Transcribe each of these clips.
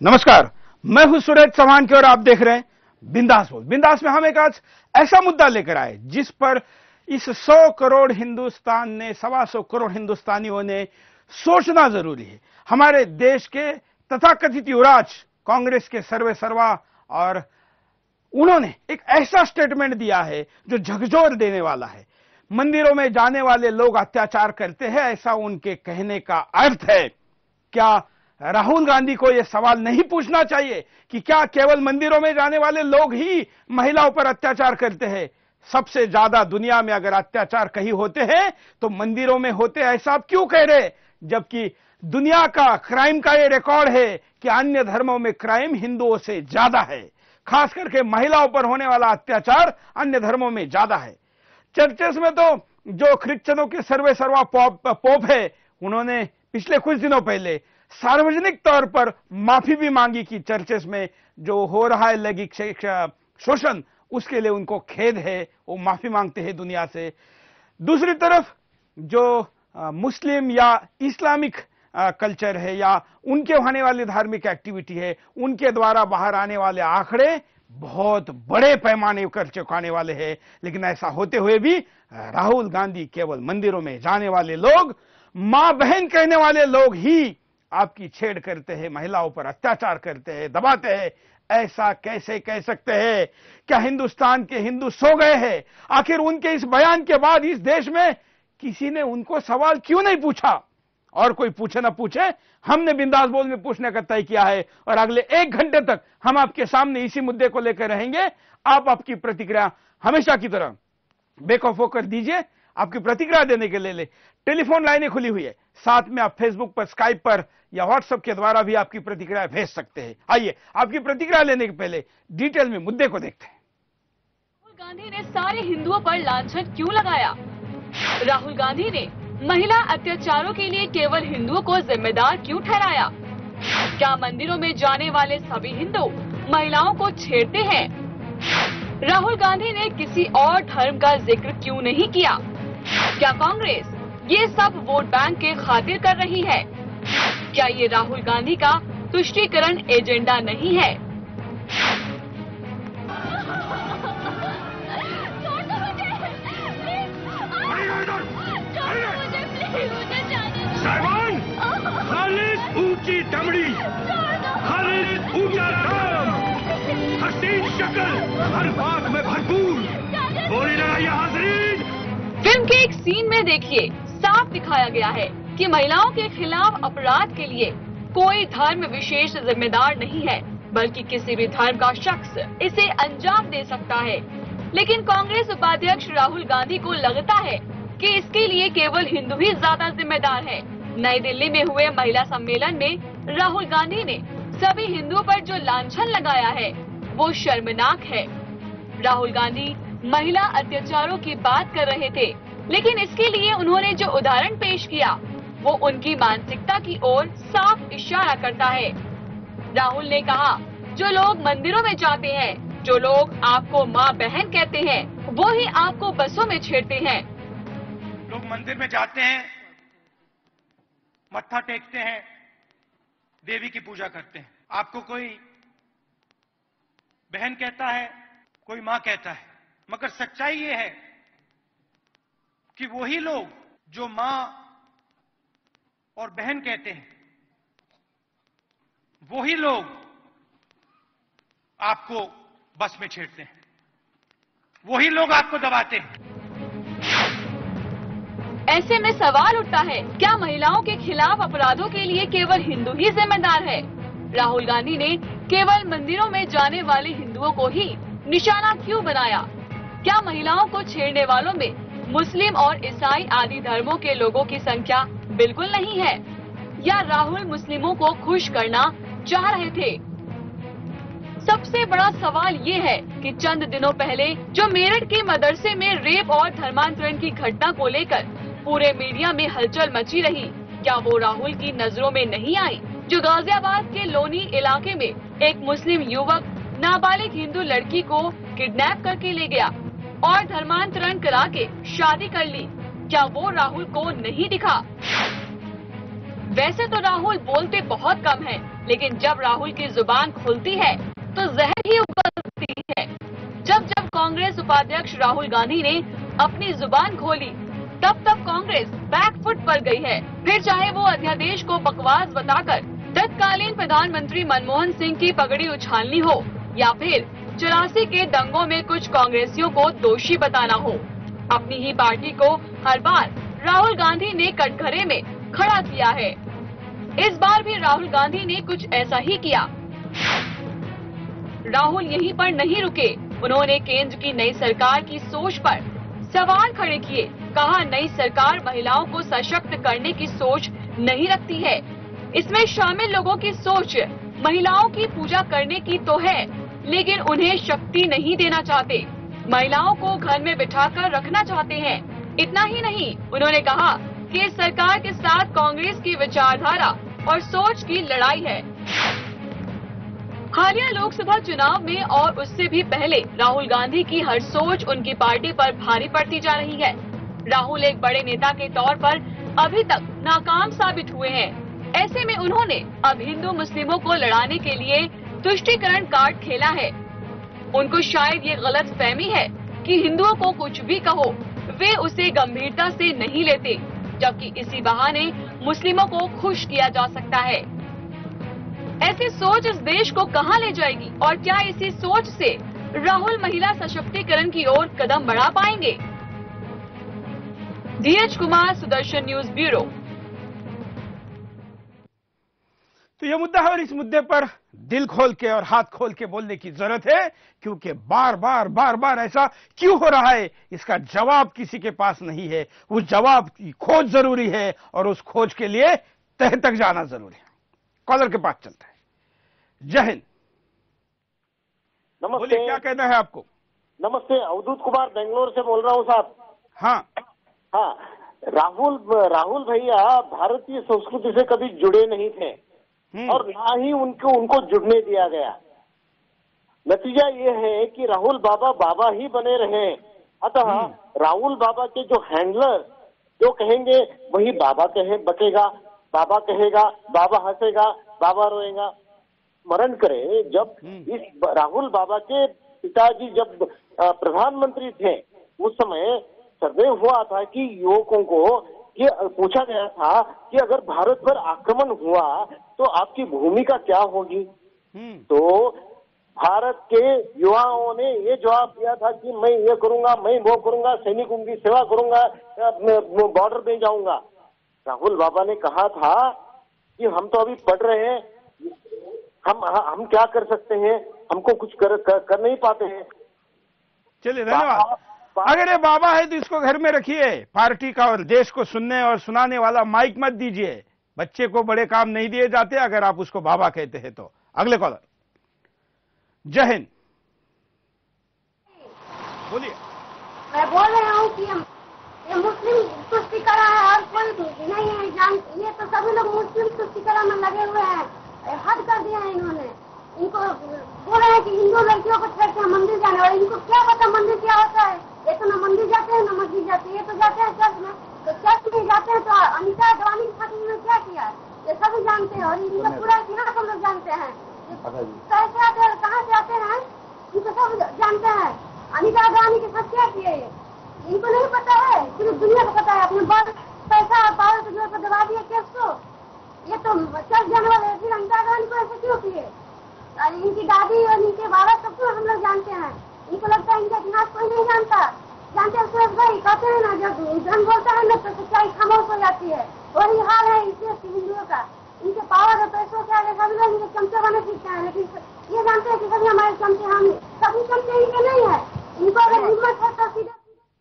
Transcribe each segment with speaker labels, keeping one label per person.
Speaker 1: नमस्कार, मैं हूँ सुरेश चौहान की और आप देख रहे हैं बिंदास बोल। बिंदास में हम एक आज ऐसा मुद्दा लेकर आए, जिस पर इस सौ करोड़ हिंदुस्तान ने, सवा सौ करोड़ हिंदुस्तानियों ने सोचना ज़रूरी है। हमारे देश के तथाकथित युवराज, कांग्रेस के सर्वे सर्वा और उन्होंने एक ऐसा स्टेटमेंट दिया है जो झकझोर देने वाला है। मंदिरों में जाने वाले लोग अत्याचार करते हैं, ऐसा उनके कहने का अर्थ है। क्या राहुल गांधी को यह सवाल नहीं पूछना चाहिए कि क्या केवल मंदिरों में जाने वाले लोग ही महिलाओं पर अत्याचार करते हैं? सबसे ज़्यादा दुनिया में अगर अत्याचार कहीं होते हैं तो मंदिरों में होते ऐसा आप क्यों कह रहे जबकि दुनिया का क्राइम का यह रिकॉर्ड है कि अन्य धर्मों में क्राइम हिंदुओं से ज़्यादा है। खास करके महिलाओं पर होने वाला अत्याचार अन्य धर्मों में ज़्यादा है। चर्चेस में तो जो क्रिश्चनों के सर्वे सर्वा पोप, पोप है उन्होंने पिछले कुछ दिनों पहले सार्वजनिक तौर पर माफ़ी भी मांगी कि चर्चेस में जो हो रहा है लैंगिक शोषण, उसके लिए उनको खेद है, वो माफ़ी मांगते हैं दुनिया से। दूसरी तरफ़ जो मुस्लिम या इस्लामिक कल्चर है या उनके होने वाली धार्मिक एक्टिविटी है, उनके द्वारा बाहर आने वाले आंकड़े बहुत बड़े पैमाने कर चुकाने वाले हैं। लेकिन ऐसा होते हुए भी राहुल गांधी केवल मंदिरों में जाने वाले लोग, माँ बहन कहने वाले लोग ही आपकी छेड़ करते हैं, महिलाओं पर अत्याचार करते हैं, दबाते हैं। ऐसा कैसे कह सकते हैं? क्या हिंदुस्तान के हिंदू सो गए हैं? आखिर उनके इस बयान के बाद इस देश में किसी ने उनको सवाल क्यों नहीं पूछा? और कोई पूछे ना पूछे, हमने बिंदास बोल में पूछने का तय किया है। और अगले एक घंटे तक हम आपके सामने इसी मुद्दे को लेकर रहेंगे। आप आपकी प्रतिक्रिया हमेशा की तरह बेकॉफ होकर दीजिए। आपकी प्रतिक्रिया देने के लिए टेलीफोन लाइनें खुली हुई है। साथ में आप फेसबुक पर स्काइप पर या व्हाट्सएप के द्वारा भी आपकी प्रतिक्रिया भेज सकते हैं। आइए, आपकी प्रतिक्रिया लेने के पहले डिटेल में मुद्दे को देखते हैं।
Speaker 2: राहुल गांधी ने सारे हिंदुओं पर लाछन क्यों लगाया? राहुल गांधी ने महिला अत्याचारों के लिए केवल हिंदुओं को जिम्मेदार क्यों ठहराया? क्या मंदिरों में जाने वाले सभी हिंदू महिलाओं को छेड़ते हैं? राहुल गांधी ने किसी और धर्म का ज़िक्र क्यों नहीं किया? क्या कांग्रेस ये सब वोट बैंक के खातिर कर रही है? क्या ये राहुल गांधी का तुष्टिकरण एजेंडा नहीं है?
Speaker 3: ऊँची दमड़ी खालिद ऊँचा दाम हसीन शक्ल हर बात में भरपूर। बोली लड़ाई हाजरीन।
Speaker 2: फ़िल्म के एक सीन में देखिए साफ़ दिखाया गया है। कि महिलाओं के खिलाफ अपराध के लिए कोई धर्म विशेष जिम्मेदार नहीं है, बल्कि किसी भी धर्म का शख्स इसे अंजाम दे सकता है। लेकिन कांग्रेस उपाध्यक्ष राहुल गांधी को लगता है कि इसके लिए केवल हिंदू ही ज़्यादा जिम्मेदार है। नई दिल्ली में हुए महिला सम्मेलन में राहुल गांधी ने सभी हिंदुओं पर जो लांछन लगाया है, वो शर्मनाक है। राहुल गांधी महिला अत्याचारों की बात कर रहे थे, लेकिन इसके लिए उन्होंने जो उदाहरण पेश किया वो उनकी मानसिकता की ओर साफ़ इशारा करता है। राहुल ने कहा, जो लोग मंदिरों में जाते हैं, जो लोग आपको माँ बहन कहते हैं, वो ही आपको बसों में छेड़ते हैं।
Speaker 3: लोग मंदिर में जाते हैं, मत्था टेकते हैं, देवी की पूजा करते हैं। आपको कोई बहन कहता है, कोई माँ कहता है। मगर सच्चाई ये है कि वही लोग जो माँ और बहन कहते हैं, वही लोग आपको बस में छेड़ते हैं। वही लोग आपको दबाते हैं।
Speaker 2: ऐसे में सवाल उठता है, क्या महिलाओं के खिलाफ अपराधों के लिए केवल हिंदू ही जिम्मेदार है? राहुल गांधी ने केवल मंदिरों में जाने वाले हिंदुओं को ही निशाना क्यों बनाया? क्या महिलाओं को छेड़ने वालों में मुस्लिम और ईसाई आदि धर्मों के लोगों की संख्या बिल्कुल नहीं है। या राहुल मुस्लिमों को खुश करना चाह रहे थे। सबसे बड़ा सवाल ये है कि चंद दिनों पहले जो मेरठ के मदरसे में रेप और धर्मांतरण की घटना को लेकर पूरे मीडिया में हलचल मची रही, क्या वो राहुल की नज़रों में नहीं आई, जो गाजियाबाद के लोनी इलाके में एक मुस्लिम युवक, नाबालिग हिंदू लड़की को किडनैप करके ले गया और धर्मांतरण करा के शादी कर ली। क्या वो राहुल को नहीं दिखा? वैसे तो राहुल बोलते बहुत कम है, लेकिन जब राहुल की ज़ुबान खुलती है तो जहर ही उगलती है। जब जब कांग्रेस उपाध्यक्ष राहुल गांधी ने अपनी ज़ुबान खोली, तब तब कांग्रेस बैकफुट पर गई है। फिर चाहे वो अध्यादेश को बकवास बताकर तत्कालीन प्रधानमंत्री मनमोहन सिंह की पगड़ी उछालनी हो, या फिर चौरासी के दंगों में कुछ कांग्रेसियों को दोषी बताना हो। अपनी ही पार्टी को हर बार राहुल गांधी ने कटघरे में खड़ा किया है। इस बार भी राहुल गांधी ने कुछ ऐसा ही किया। राहुल यहीं पर नहीं रुके। उन्होंने केंद्र की नई सरकार की सोच पर सवाल खड़े किए। कहा, नई सरकार महिलाओं को सशक्त करने की सोच नहीं रखती है। इसमें शामिल लोगों की सोच, महिलाओं की पूजा करने की तो है, लेकिन उन्हें शक्ति नहीं देना चाहते। महिलाओं को घर में बिठाकर रखना चाहते हैं। इतना ही नहीं, उन्होंने कहा कि इस सरकार के साथ कांग्रेस की विचारधारा और सोच की लड़ाई है। हालिया लोकसभा चुनाव में और उससे भी पहले राहुल गांधी की हर सोच उनकी पार्टी पर भारी पड़ती जा रही है। राहुल एक बड़े नेता के तौर पर अभी तक नाकाम साबित हुए हैं। ऐसे में उन्होंने अब हिंदू मुस्लिमों को लड़ाने के लिए तुष्टिकरण कार्ड खेला है। उनको शायद ये गलत फहमी है कि हिंदुओं को कुछ भी कहो, वे उसे गंभीरता से नहीं लेते, जबकि इसी बहाने मुस्लिमों को खुश किया जा सकता है। ऐसी सोच इस देश को कहाँ ले जाएगी और क्या इसी सोच से राहुल महिला सशक्तिकरण की ओर कदम बढ़ा पाएँगे? DH Kumar Sudarshan news bureau
Speaker 1: तो यह मुद्दा है और इस मुद्दे पर दिल खोल के और हाथ खोल के बोलने की ज़रूरत है क्योंकि बार बार बार बार ऐसा क्यों हो रहा है? इसका जवाब किसी के पास नहीं है। उस जवाब की खोज ज़रूरी है और उस खोज के लिए तह तक जाना ज़रूरी है। कॉलर के पास चलता है। जय हिंद।
Speaker 4: नमस्ते।
Speaker 1: बोलिए क्या कहना है आपको?
Speaker 4: नमस्ते अवधूत कुमार बेंगलोर से बोल रहा हूँ साहब।
Speaker 1: हाँ।
Speaker 4: हाँ राहुल राहुल भैया भारतीय संस्कृति से कभी जुड़े नहीं थे। और ना ही उनको उनको जुड़ने दिया गया। नतीजा ये है कि राहुल बाबा बाबा ही बने रहे। अतः राहुल बाबा के जो हैंडलर जो कहेंगे वही बाबा कहे बकेगा। बाबा कहेगा बाबा हंसेगा बाबा रोएगा। स्मरण करे जब
Speaker 1: हम्म।
Speaker 4: इस राहुल बाबा के पिताजी जब प्रधानमंत्री थे उस समय सर्वे हुआ था कि युवकों को ये पूछा गया था कि अगर भारत पर आक्रमण हुआ तो आपकी भूमिका क्या होगी?
Speaker 1: हम्म,
Speaker 4: तो भारत के युवाओं ने ये जवाब दिया था कि मैं ये करूँगा मैं वो करूँगा सैनिकों की सेवा करूँगा बॉर्डर में जाऊँगा। राहुल बाबा ने कहा था कि हम तो अभी पढ़ रहे हैं हम हम क्या कर सकते हैं? हमको कुछ कर कर, कर नहीं पाते हैं।
Speaker 1: चलिए धन्यवाद। अगर ये बाबा है तो इसको घर में रखिए पार्टी का और देश को सुनने और सुनाने वाला माइक मत दीजिए। बच्चे को बड़े काम नहीं दिए जाते, अगर आप उसको बाबा कहते हैं तो। अगले कॉलर जय हिंद। बोलिए।
Speaker 5: मैं बोल रहा हूँ कि हम ये मुस्लिम तुष्टिकरण है, और कोई नहीं है, जान ये तो सभी लोग मुस्लिम तुष्टिकरण में लगे हुए हैं। हद कर दिया है इन्होंने। इनको बोल रहे हैं कि हिंदू लड़कियों को छेड़ के मंदिर जाने और इनको क्या पता मंदिर क्या होता है? ये तो न मंदिर जाते हैं, ना मस्जिद जाते हैं, ये तो जाते हैं चर्च में। तो चर्च में जाते हैं तो अनिता अडवाणी के साथ इन्होंने क्या किया ये सभी जानते हैं और इनका पूरा इतिहास हम लोग जानते हैं। कैसे आते हैं कहाँ से आते हैं इनको सब जानते हैं। अनिता अडवाणी के साथ क्या किया ये? इनको नहीं पता है सिर्फ़ दुनिया को पता है। अपने बल पैसा और पावर के ज़ोर पर दबा दिए केस को। ये तो चल जाने वाले हैं। फिर अनिता गांधी को ऐसे क्यों किए? और इनकी दादी और इनके बाबा सबको हम लोग जानते हैं। इनको लगता है इनका इतिहास कोई नहीं जानता। जानते हैं सुरेश भाई कहते हैं ना जब धन बोलता है ना तो सच्चाई खामोश हो जाती है। वही हाल है इस हिंदुओं का। इनके पावर और पैसों के आगे सभी लोग इनके चमचे बने सीखते हैं लेकिन ये जानते हैं कि सभी हमारे चमचे हम सभी चमचे इनके नहीं है। इनको अगर हिम्मत है तो सीधे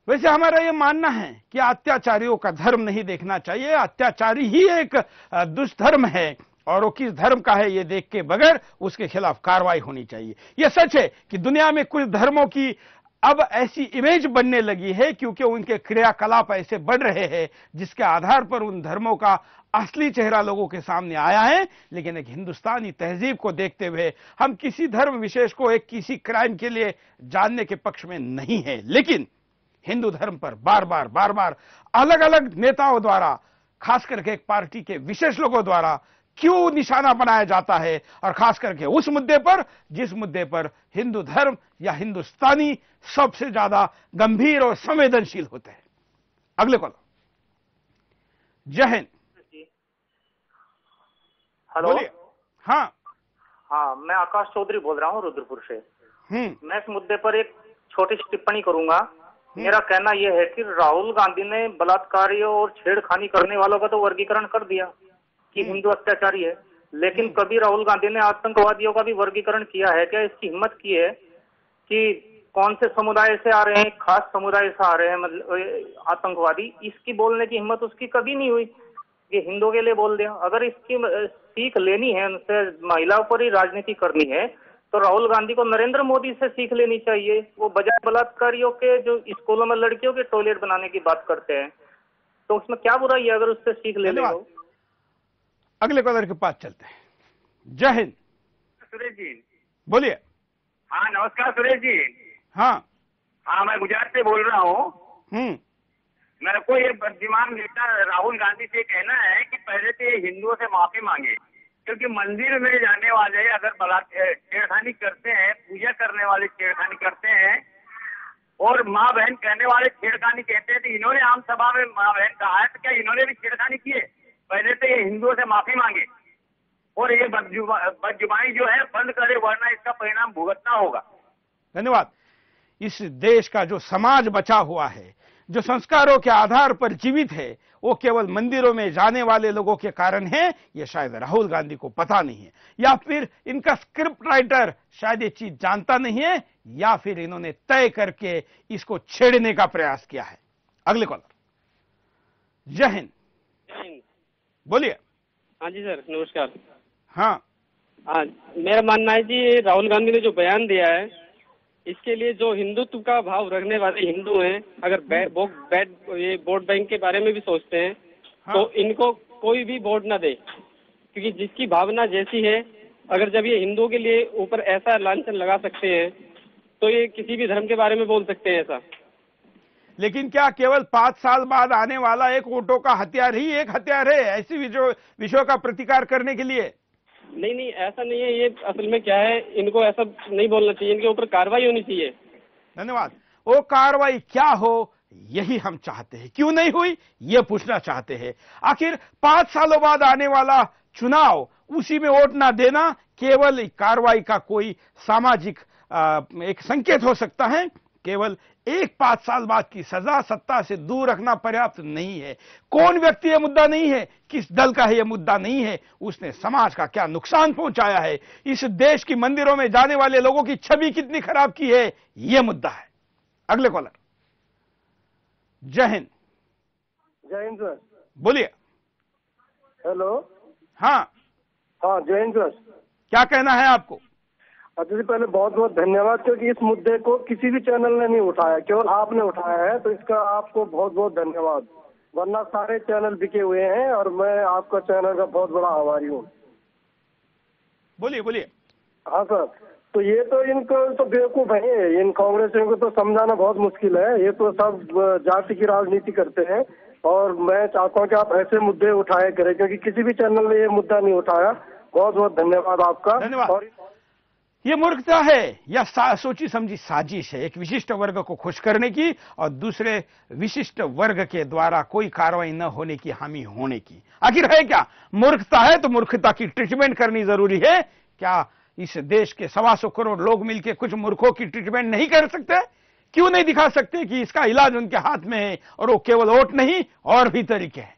Speaker 1: वैसे हमारा ये मानना है कि अत्याचारियों का धर्म नहीं देखना चाहिए। अत्याचारी ही एक दुष्धर्म है और वो किस धर्म का है ये देख के बगैर उसके खिलाफ कार्रवाई होनी चाहिए। ये सच है कि दुनिया में कुछ धर्मों की अब ऐसी इमेज बनने लगी है क्योंकि उनके क्रियाकलाप ऐसे बढ़ रहे हैं, जिसके आधार पर उन धर्मों का असली चेहरा लोगों के सामने आया है। लेकिन एक हिंदुस्तानी तहजीब को देखते हुए हम किसी धर्म विशेष को एक किसी क्राइम के लिए जानने के पक्ष में नहीं है। लेकिन हिंदू धर्म पर बार बार बार बार अलग अलग नेताओं द्वारा खास करके एक पार्टी के विशेष लोगों द्वारा क्यों निशाना बनाया जाता है? और खास करके उस मुद्दे पर जिस मुद्दे पर हिंदू धर्म या हिंदुस्तानी सबसे ज़्यादा गंभीर और संवेदनशील होते हैं। अगले कॉल जय हिंद।
Speaker 6: हेलो।
Speaker 1: हाँ।
Speaker 6: हाँ मैं आकाश चौधरी बोल रहा हूँ रुद्रपुर से।
Speaker 1: हम्म।
Speaker 6: मैं इस मुद्दे पर एक छोटी सी टिप्पणी करूँगा। मेरा कहना यह है कि राहुल गांधी ने बलात्कारियों और छेड़खानी करने वालों का तो वर्गीकरण कर दिया। कि हिंदू अत्याचारी है। लेकिन कभी राहुल गांधी ने आतंकवादियों का भी वर्गीकरण किया है। क्या इसकी हिम्मत की है कि कौन से समुदाय से आ रहे हैं खास समुदाय से आ रहे हैं मतलब आतंकवादी? इसकी बोलने की हिम्मत उसकी कभी नहीं हुई कि हिंदुओं के लिए बोल दिया अगर इसकी सीख लेनी है उनसे महिलाओं पर ही राजनीति करनी है तो राहुल गांधी को नरेंद्र मोदी से सीख लेनी चाहिए। वो बजाय बलात्कारियों के जो स्कूलों में लड़कियों के टॉयलेट बनाने की बात करते हैं तो उसमें क्या बुराई है अगर उससे सीख ले ले?
Speaker 1: अगले कॉलर के पास चलते हैं। जय हिंद।
Speaker 7: सुरेश जी।
Speaker 1: बोलिए।
Speaker 7: हाँ नमस्कार सुरेश जी।
Speaker 1: हाँ।
Speaker 7: हाँ मैं गुजरात से बोल रहा हूँ।
Speaker 1: हम्म।
Speaker 7: मेरे को ये बुद्धिमान नेता राहुल गांधी से कहना है कि पहले तो ये हिंदुओं से माफ़ी मांगे क्योंकि मंदिर में जाने वाले अगर बलात् छेड़खानी करते हैं पूजा करने वाले छेड़खानी करते हैं और माँ बहन कहने वाले छेड़खानी कहते हैं तो इन्होंने आम सभा में माँ बहन कहा है तो क्या इन्होंने भी छेड़खानी की है? पहले तो ये हिंदुओं से माफ़ी मांगे और ये बदजुबा- बदजुबानी जो है बंद करे वरना इसका परिणाम भुगतना होगा।
Speaker 1: धन्यवाद। इस देश का जो समाज बचा हुआ है जो संस्कारों के आधार पर जीवित है वो केवल मंदिरों में जाने वाले लोगों के कारण है ये शायद राहुल गांधी को पता नहीं है। या फिर इनका स्क्रिप्ट राइटर शायद ये चीज़ जानता नहीं है या फिर इन्होंने तय करके इसको छेड़ने का प्रयास किया है। अगले कॉलर जय हिंद। बोलिए।
Speaker 8: हाँ जी सर नमस्कार।
Speaker 1: हाँ।
Speaker 8: हाँ मेरा मानना है जी राहुल गांधी ने जो बयान दिया है इसके लिए जो हिंदुत्व का भाव रखने वाले हिंदू हैं अगर बै, वो बैट ये वोट बैंक के बारे में भी सोचते हैं
Speaker 1: हाँ।
Speaker 8: तो इनको कोई भी वोट ना दे। क्योंकि जिसकी भावना जैसी है अगर जब ये हिंदुओं के लिए ऊपर ऐसा लांछन लगा सकते हैं तो ये किसी भी धर्म के बारे में बोल सकते हैं ऐसा।
Speaker 1: लेकिन क्या केवल पाँच साल बाद आने वाला एक वोटों का हथियार ही एक हथियार है ऐसी विषयों का प्रतिकार करने के लिए?
Speaker 8: नहीं नहीं ऐसा नहीं है ये असल में क्या है इनको ऐसा नहीं बोलना चाहिए इनके ऊपर कार्रवाई होनी चाहिए।
Speaker 1: धन्यवाद। वो कार्रवाई क्या हो यही हम चाहते हैं। क्यों नहीं हुई ये पूछना चाहते हैं। आखिर पाँच सालों बाद आने वाला चुनाव उसी में वोट ना देना केवल कार्रवाई का कोई सामाजिक एक संकेत हो सकता है। केवल एक पाँच साल बाद की सजा सत्ता से दूर रखना पर्याप्त नहीं है। कौन व्यक्ति यह मुद्दा नहीं है? किस दल का है यह मुद्दा नहीं है? उसने समाज का क्या नुकसान पहुँचाया है? इस देश की मंदिरों में जाने वाले लोगों की छवि कितनी खराब की है? यह मुद्दा है। अगले कॉलर। जय हिंद।
Speaker 4: जय हिंद सर।
Speaker 1: बोलिए।
Speaker 4: हेलो।
Speaker 1: हाँ।
Speaker 4: हाँ जय हिंद सर।
Speaker 1: क्या कहना है आपको?
Speaker 4: अच्छा जी पहले बहुत बहुत धन्यवाद क्योंकि इस मुद्दे को किसी भी चैनल ने नहीं उठाया केवल आपने उठाया है तो इसका आपको बहुत बहुत धन्यवाद। वरना सारे चैनल बिके हुए हैं और मैं आपका चैनल का बहुत बड़ा आभारी हूँ।
Speaker 1: बोलिए बोलिए।
Speaker 4: हाँ सर तो ये तो इनको तो बेवकूफ़ है इन कांग्रेसियों को तो समझाना बहुत मुश्किल है ये तो सब जाति की राजनीति करते हैं और मैं चाहता हूँ कि आप ऐसे मुद्दे उठाए करें क्योंकि किसी भी चैनल ने ये मुद्दा नहीं उठाया। बहुत बहुत धन्यवाद आपका।
Speaker 1: धन्यवाद।
Speaker 4: और
Speaker 1: ये मूर्खता है? या सोची समझी साजिश है। एक विशिष्ट वर्ग को खुश करने की और दूसरे विशिष्ट वर्ग के द्वारा कोई कार्रवाई न होने की, हामी होने की। आखिर है क्या? मूर्खता है तो मूर्खता की ट्रीटमेंट करनी ज़रूरी है। क्या इस देश के सवा सौ करोड़ लोग मिलकर कुछ मूर्खों की ट्रीटमेंट नहीं कर सकते? क्यों नहीं दिखा सकते कि इसका इलाज उनके हाथ में है और वो केवल वोट नहीं, और भी तरीके हैं?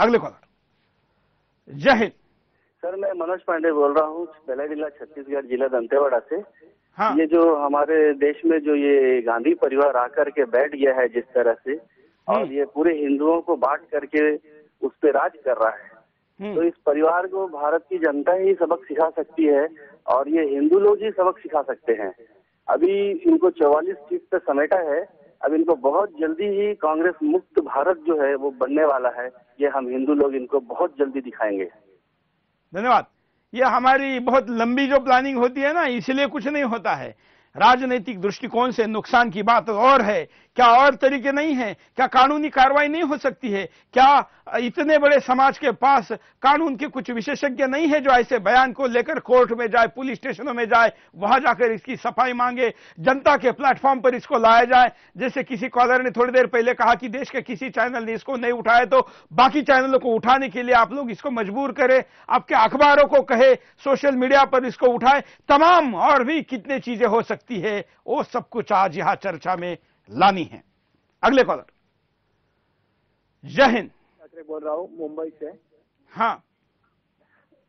Speaker 1: अगले कॉलर जय हिंद।
Speaker 9: सर मैं मनोज पांडे बोल रहा हूँ बेला जिला छत्तीसगढ़ जिला दंतेवाड़ा से।
Speaker 1: हाँ।
Speaker 9: ये जो हमारे देश में जो ये गांधी परिवार आकर के बैठ गया है जिस तरह से और ये पूरे हिंदुओं को बांट करके उस पर राज कर रहा है।
Speaker 1: हम्म,
Speaker 9: तो इस परिवार को भारत की जनता ही सबक सिखा सकती है और ये हिंदू लोग ही सबक सिखा सकते हैं। अभी इनको चौवालीस सीट पे समेटा है अब इनको बहुत जल्दी ही कांग्रेस मुक्त भारत जो है वो बनने वाला है। ये हम हिंदू लोग इनको बहुत जल्दी दिखाएँगे।
Speaker 1: धन्यवाद। ये हमारी बहुत लंबी जो प्लानिंग होती है ना, इसलिए कुछ नहीं होता है। राजनीतिक दृष्टिकोण से नुकसान की बात और है क्या और तरीके नहीं है? क्या कानूनी कार्रवाई नहीं हो सकती है? क्या इतने बड़े समाज के पास कानून के कुछ विशेषज्ञ नहीं है जो ऐसे बयान को लेकर कोर्ट में जाए, पुलिस स्टेशनों में जाए, वहाँ जाकर इसकी सफ़ाई मांगे, जनता के प्लेटफॉर्म पर इसको लाया जाए? जैसे किसी कॉलर ने थोड़ी देर पहले कहा कि देश के किसी चैनल ने इसको नहीं उठाया तो बाकी चैनलों को उठाने के लिए आप लोग इसको मजबूर करें। आपके अखबारों को कहे, सोशल मीडिया पर इसको उठाए। तमाम और भी कितने चीज़ें हो सकती है, वो सब कुछ आज यहाँ चर्चा में लानी है। अगले कॉलर जय हिंद।
Speaker 10: बोल रहा हूँ मुंबई से।
Speaker 1: हाँ।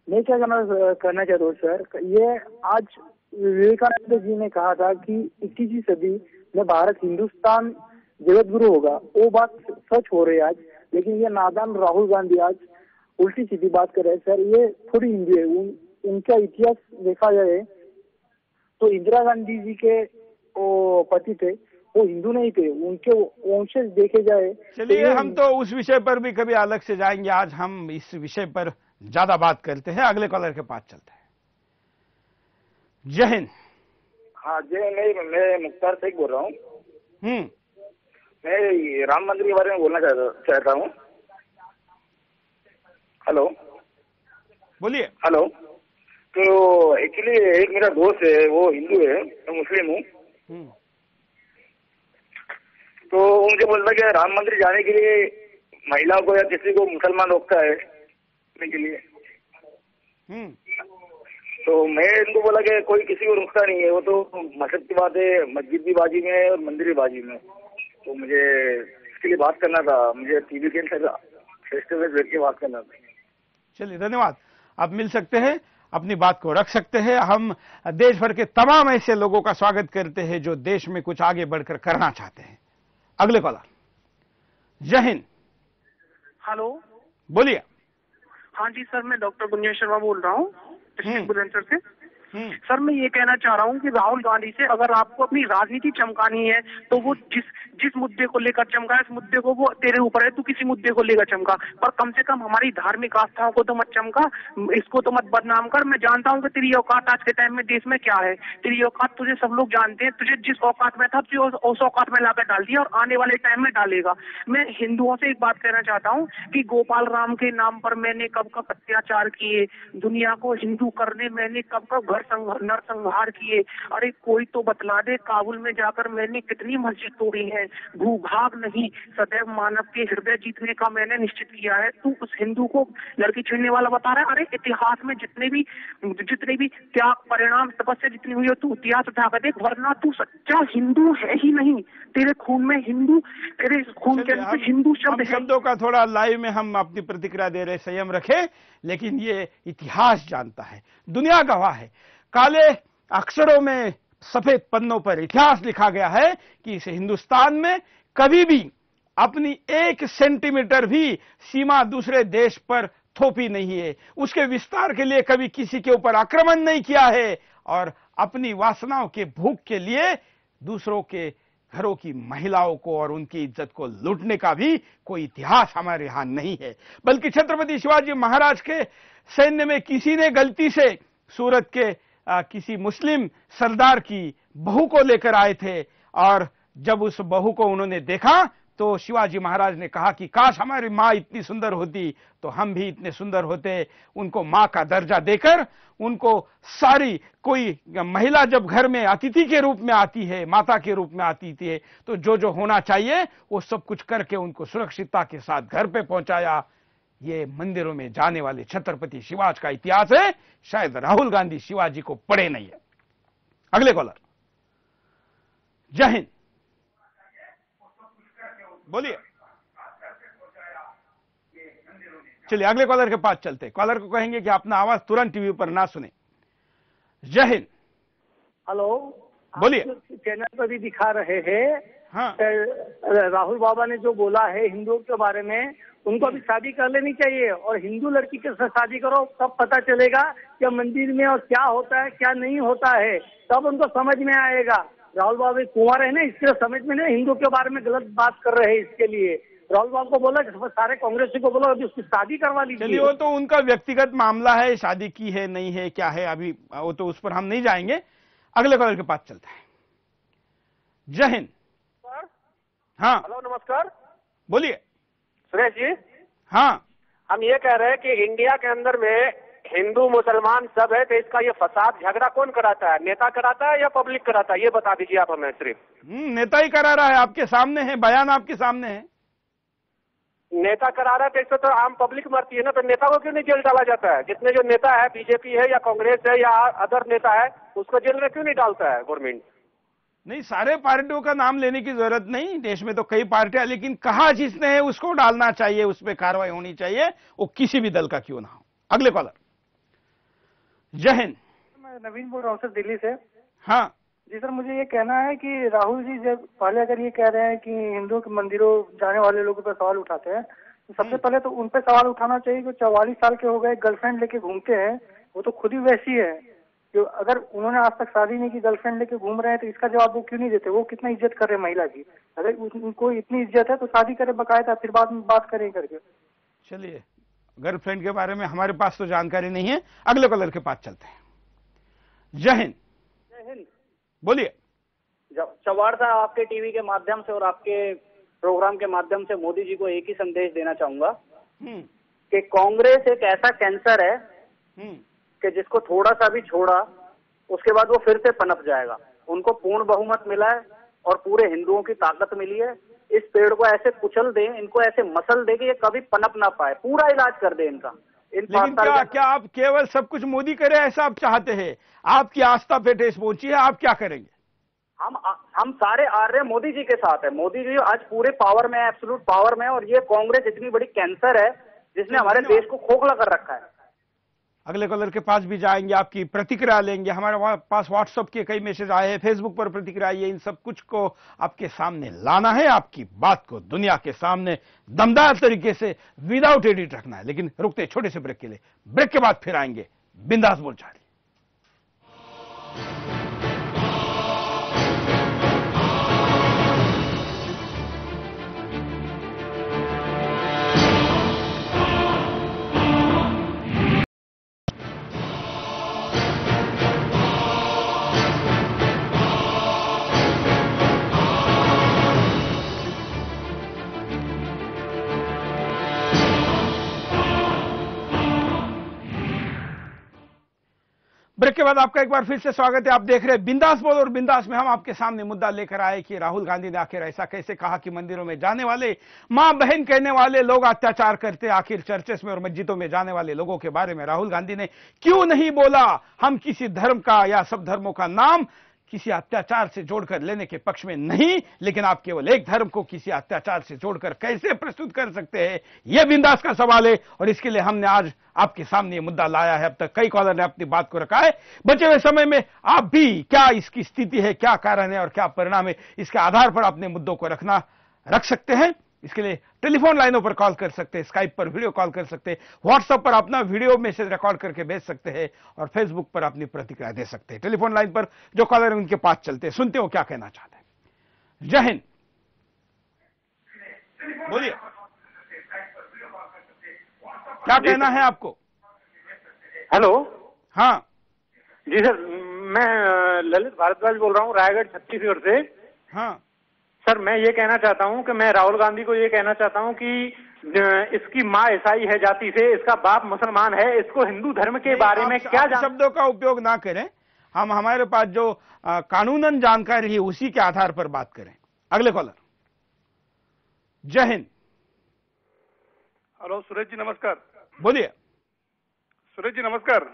Speaker 10: मैं क्या करना करना चाहता हूँ सर? ये आज विवेकानंद जी ने कहा था कि इक्कीसवीं सदी में भारत हिंदुस्तान जगत गुरु होगा। वो बात सच हो रही है आज लेकिन ये नादान राहुल गांधी आज उल्टी सीधी बात कर रहे हैं। सर ये थोड़ी हिंदू है। उन, उनका इतिहास देखा जाए तो इंदिरा गांधी जी के वो पति थे। वो हिंदू नहीं थे उनके वंशज देखे जाए
Speaker 1: चलिए हम तो उस विषय पर भी कभी अलग से जाएँगे। आज हम इस विषय पर ज़्यादा बात करते हैं। अगले कॉलर के पास चलते हैं। जय हिंद।
Speaker 11: हाँ जय मैं मैं मुख्तार शेख बोल रहा हूँ।
Speaker 1: हम्म।
Speaker 11: मैं राम मंदिर के बारे में बोलना चाहता चाहता हूँ। हेलो।
Speaker 1: बोलिए।
Speaker 11: हेलो। तो एक्चुअली एक मेरा दोस्त है वो हिंदू है मैं मुस्लिम हूँ।
Speaker 1: हम्म।
Speaker 11: तो मुझे बोलता कि राम मंदिर जाने के लिए महिलाओं को या किसी को मुसलमान रोकता है के लिए।
Speaker 1: हम्म।
Speaker 11: तो मैं इनको बोला कि कोई किसी को रुकता नहीं है वो तो मस्जिद की बात है मस्जिद भी बाजी में और मंदिर भी बाजी में। तो मुझे इसके लिए बात करना था मुझे टीवी के फेस टू फेस बैठ के बात करना था।
Speaker 1: चलिए धन्यवाद। आप मिल सकते हैं अपनी बात को रख सकते हैं। हम देश भर के तमाम ऐसे लोगों का स्वागत करते हैं जो देश में कुछ आगे बढ़कर करना चाहते हैं। अगले कॉलर। जय हिंद।
Speaker 12: हेलो।
Speaker 1: बोलिए।
Speaker 12: हाँ जी सर मैं डॉक्टर गुंजन शर्मा बोल रहा हूँ।
Speaker 1: हम्म।
Speaker 12: से। सर मैं ये कहना चाह रहा हूँ कि राहुल गांधी से अगर आपको अपनी राजनीति चमकानी है तो वो जिस जिस मुद्दे को लेकर चमका इस मुद्दे को वो तेरे ऊपर है तू किसी मुद्दे को लेकर चमका। पर कम से कम हमारी धार्मिक आस्थाओं को तो मत चमका इसको तो मत बदनाम कर। मैं जानता हूँ कि तेरी औकात आज के टाइम में देश में क्या है। तेरी औकात तुझे सब लोग जानते हैं। तुझे जिस औकात में था तुझे उस, उस औकात में लाकर डाल दिया और आने वाले टाइम में डालेगा। मैं हिंदुओं से एक बात कहना चाहता हूँ कि गोपाल राम के नाम पर मैंने कब कब अत्याचार किए दुनिया को हिंदू करने मैंने कब कब घर संघ- नरसंहार किए। अरे कोई तो बतला दे काबुल में जाकर मैंने कितनी मस्जिद तोड़ी है। भूभाग नहीं सदैव मानव के हृदय जीतने का मैंने निश्चित किया है। तू उस हिंदू को लड़की छीनने वाला बता रहा है? अरे इतिहास में जितने भी जितने भी त्याग परिणाम तपस्या जितनी हुई हो तू इतिहास उठा कर देख। वरना तू सच्चा हिंदू है ही नहीं। तेरे खून में हिंदू तेरे खून के अंदर हिंदू शब्द है।
Speaker 1: शब्दों का थोड़ा लाइव में हम अपनी प्रतिक्रिया दे रहे संयम रखे लेकिन ये इतिहास जानता है। दुनिया गवाह है। काले अक्षरों में सफ़ेद पन्नों पर इतिहास लिखा गया है कि इस हिंदुस्तान में कभी भी अपनी एक सेंटीमीटर भी सीमा दूसरे देश पर थोपी नहीं है। उसके विस्तार के लिए कभी किसी के ऊपर आक्रमण नहीं किया है और अपनी वासनाओं के भूख के लिए दूसरों के घरों की महिलाओं को और उनकी इज़्ज़त को लूटने का भी कोई इतिहास हमारे यहाँ नहीं है। बल्कि छत्रपति शिवाजी महाराज के सैन्य में किसी ने गलती से सूरत के किसी मुस्लिम सरदार की बहू को लेकर आए थे और जब उस बहू को उन्होंने देखा तो शिवाजी महाराज ने कहा कि, काश हमारी माँ इतनी सुंदर होती तो हम भी इतने सुंदर होते। उनको माँ का दर्जा देकर, उनको सारी, कोई महिला जब घर में अतिथि के रूप में आती है, माता के रूप में आती थी तो जो जो होना चाहिए, वो सब कुछ करके उनको सुरक्षितता के साथ घर पे पहुँचाया। ये मंदिरों में जाने वाले छत्रपति शिवाज का इतिहास है शायद राहुल गांधी शिवाजी को पढ़े नहीं है। अगले कॉलर। जय हिंद। बोलिए। चलिए अगले कॉलर के पास चलते हैं। कॉलर को कहेंगे कि अपना आवाज़ तुरंत टीवी पर ना सुने। जय हिंद।
Speaker 10: हेलो।
Speaker 1: बोलिए।
Speaker 10: चैनल पर भी दिखा रहे हैं।
Speaker 1: हाँ।
Speaker 10: राहुल बाबा ने जो बोला है हिंदुओं के बारे में उनको अभी शादी कर लेनी चाहिए और हिंदू लड़की के साथ शादी करो तब पता चलेगा कि मंदिर में और क्या होता है क्या नहीं होता है तब उनको समझ में आएगा। राहुल बाबा कुंवर है ना इसके लिए समझ में नहीं हिंदू के बारे में गलत बात कर रहे हैं इसके लिए। राहुल बाबा को बोला कि सारे कांग्रेसी को बोला अभी उसकी शादी करवा
Speaker 1: चलिए
Speaker 10: लीजिए
Speaker 1: वो तो उनका व्यक्तिगत मामला है शादी की है नहीं है क्या है अभी वो तो उस पर हम नहीं जाएँगे। अगले कॉलर के पास चलता है। जय हिंद। हाँ।
Speaker 13: हेलो नमस्कार।
Speaker 1: बोलिए।
Speaker 13: सुरेश जी।
Speaker 1: हाँ।
Speaker 13: हम ये कह रहे हैं कि इंडिया के अंदर में हिंदू मुसलमान सब है तो इसका ये फसाद झगड़ा कौन कराता है? नेता कराता है या पब्लिक कराता है? ये बता दीजिए आप हमें सिर्फ़।
Speaker 1: हम्म, नेता ही करा रहा है। आपके सामने है बयान आपके सामने है।
Speaker 13: नेता करा रहा है तो इससे तो आम पब्लिक मरती है ना तो नेता को क्यों नहीं जेल डाला जाता है? जितने जो नेता है बीजेपी है या कांग्रेस है या अदर नेता है उसको जेल में क्यों नहीं डालता है गवर्नमेंट?
Speaker 1: नहीं सारे पार्टियों का नाम लेने की ज़रूरत नहीं देश में तो कई पार्टियाँ लेकिन कहा जिसने है उसको डालना चाहिए उस पर कार्रवाई होनी चाहिए वो किसी भी दल का क्यों ना हो। अगले कॉलर। जय हिंद।
Speaker 10: मैं नवीन बोल रहा हूँ सर दिल्ली से।
Speaker 1: हाँ।
Speaker 10: जी सर मुझे ये कहना है कि राहुल जी जब पहले अगर ये कह रहे हैं कि हिंदुओं के मंदिरों जाने वाले लोगों पर सवाल उठाते हैं तो सबसे पहले तो उन पर सवाल उठाना चाहिए जो चौवालीस साल के हो गए गर्लफ्रेंड लेके घूमते हैं वो तो खुद ही वैसी है। जो अगर उन्होंने आज तक शादी नहीं की गर्लफ्रेंड लेके घूम रहे हैं तो इसका जवाब वो क्यों नहीं देते? वो कितना इज़्ज़त कर रहे हैं महिला की? अगर उनको इतनी इज़्ज़त है तो शादी करे बकायदा फिर बाद में बात करें करके।
Speaker 1: चलिए गर्लफ्रेंड के बारे में हमारे पास तो जानकारी नहीं है। अगले कलर के पास चलते हैं। जय हिंद।
Speaker 14: जय हिंद।
Speaker 1: बोलिए।
Speaker 14: चौहान साहब आपके टीवी के माध्यम से और आपके प्रोग्राम के माध्यम से मोदी जी को एक ही संदेश देना चाहूँगा
Speaker 1: हम्म।
Speaker 14: कि कांग्रेस एक ऐसा कैंसर है
Speaker 1: हम्म।
Speaker 14: कि जिसको थोड़ा सा भी छोड़ा उसके बाद वो फिर से पनप जाएगा। उनको पूर्ण बहुमत मिला है और पूरे हिंदुओं की ताकत मिली है। इस पेड़ को ऐसे कुचल दें इनको ऐसे मसल दे कि ये कभी पनप ना पाए। पूरा इलाज कर दे इनका। इन
Speaker 1: लेकिन क्या क्या आप केवल सब कुछ मोदी करे ऐसा आप चाहते हैं? आपकी आस्था पे ठेस पहुँची है आप क्या करेंगे?
Speaker 14: हम हम सारे आ रहे हैं मोदी जी के साथ है। मोदी जी आज पूरे पावर में है एब्सोलूट पावर में है और ये कांग्रेस इतनी बड़ी कैंसर है जिसने हमारे देश को खोखला कर रखा है।
Speaker 1: अगले कॉलर के पास भी जाएँगे, आपकी प्रतिक्रिया लेंगे। हमारे पास व्हाट्सएप के कई मैसेज आए हैं फेसबुक पर प्रतिक्रिया आई है, इन सब कुछ को आपके सामने लाना है, आपकी बात को दुनिया के सामने दमदार तरीके से विदाउट एडिट रखना है। लेकिन रुकते छोटे से ब्रेक के लिए। ब्रेक के बाद फिर आएँगे, बिंदास बोलचाल। ब्रेक के बाद आपका एक बार फिर से स्वागत है। आप देख रहे हैं बिंदास बोल और बिंदास में हम आपके सामने मुद्दा लेकर आए कि राहुल गांधी ने आखिर ऐसा कैसे कहा कि मंदिरों में जाने वाले, माँ बहन कहने वाले लोग अत्याचार करते आखिर चर्चेस में और मस्जिदों में जाने वाले लोगों के बारे में राहुल गांधी ने क्यों नहीं बोला? हम किसी धर्म का या सब धर्मों का नाम किसी अत्याचार से जोड़कर लेने के पक्ष में नहीं, लेकिन आप केवल एक धर्म को किसी अत्याचार से जोड़कर कैसे प्रस्तुत कर सकते हैं? यह बिंदास का सवाल है, और इसके लिए हमने आज आपके सामने ये मुद्दा लाया है। अब तक कई कॉलर ने अपनी बात को रखा है। बचे हुए समय में आप भी क्या इसकी स्थिति है, क्या कारण है, और क्या परिणाम है, इसके आधार पर अपने मुद्दों को रखना, रख सकते हैं। इसके लिए टेलीफोन लाइनों पर कॉल कर सकते हैं स्काइप पर वीडियो कॉल कर सकते हैं व्हाट्सएप पर अपना वीडियो मैसेज रिकॉर्ड करके भेज सकते हैं और फेसबुक पर अपनी प्रतिक्रिया दे सकते हैं। टेलीफोन लाइन पर जो कॉलर उनके पास चलते हैं। सुनते हो क्या कहना चाहते हैं। जय हिंद। बोलिए। क्या कहना है आपको?
Speaker 15: हेलो।
Speaker 1: हाँ।
Speaker 15: जी सर मैं ललित भारद्वाज बोल रहा हूँ रायगढ़ छत्तीसगढ़ से।
Speaker 1: हाँ।
Speaker 15: सर मैं ये कहना चाहता हूँ कि मैं राहुल गांधी को ये कहना चाहता हूँ कि इसकी माँ ईसाई है जाति से इसका बाप मुसलमान है इसको हिंदू धर्म के बारे में क्या
Speaker 1: शब्दों का उपयोग ना करें। हम हमारे पास जो कानूनन जानकारी है उसी के आधार पर बात करें। अगले कॉलर। जय हिंद।
Speaker 16: हेलो सुरेश जी नमस्कार।
Speaker 1: बोलिए।
Speaker 16: सुरेश जी नमस्कार।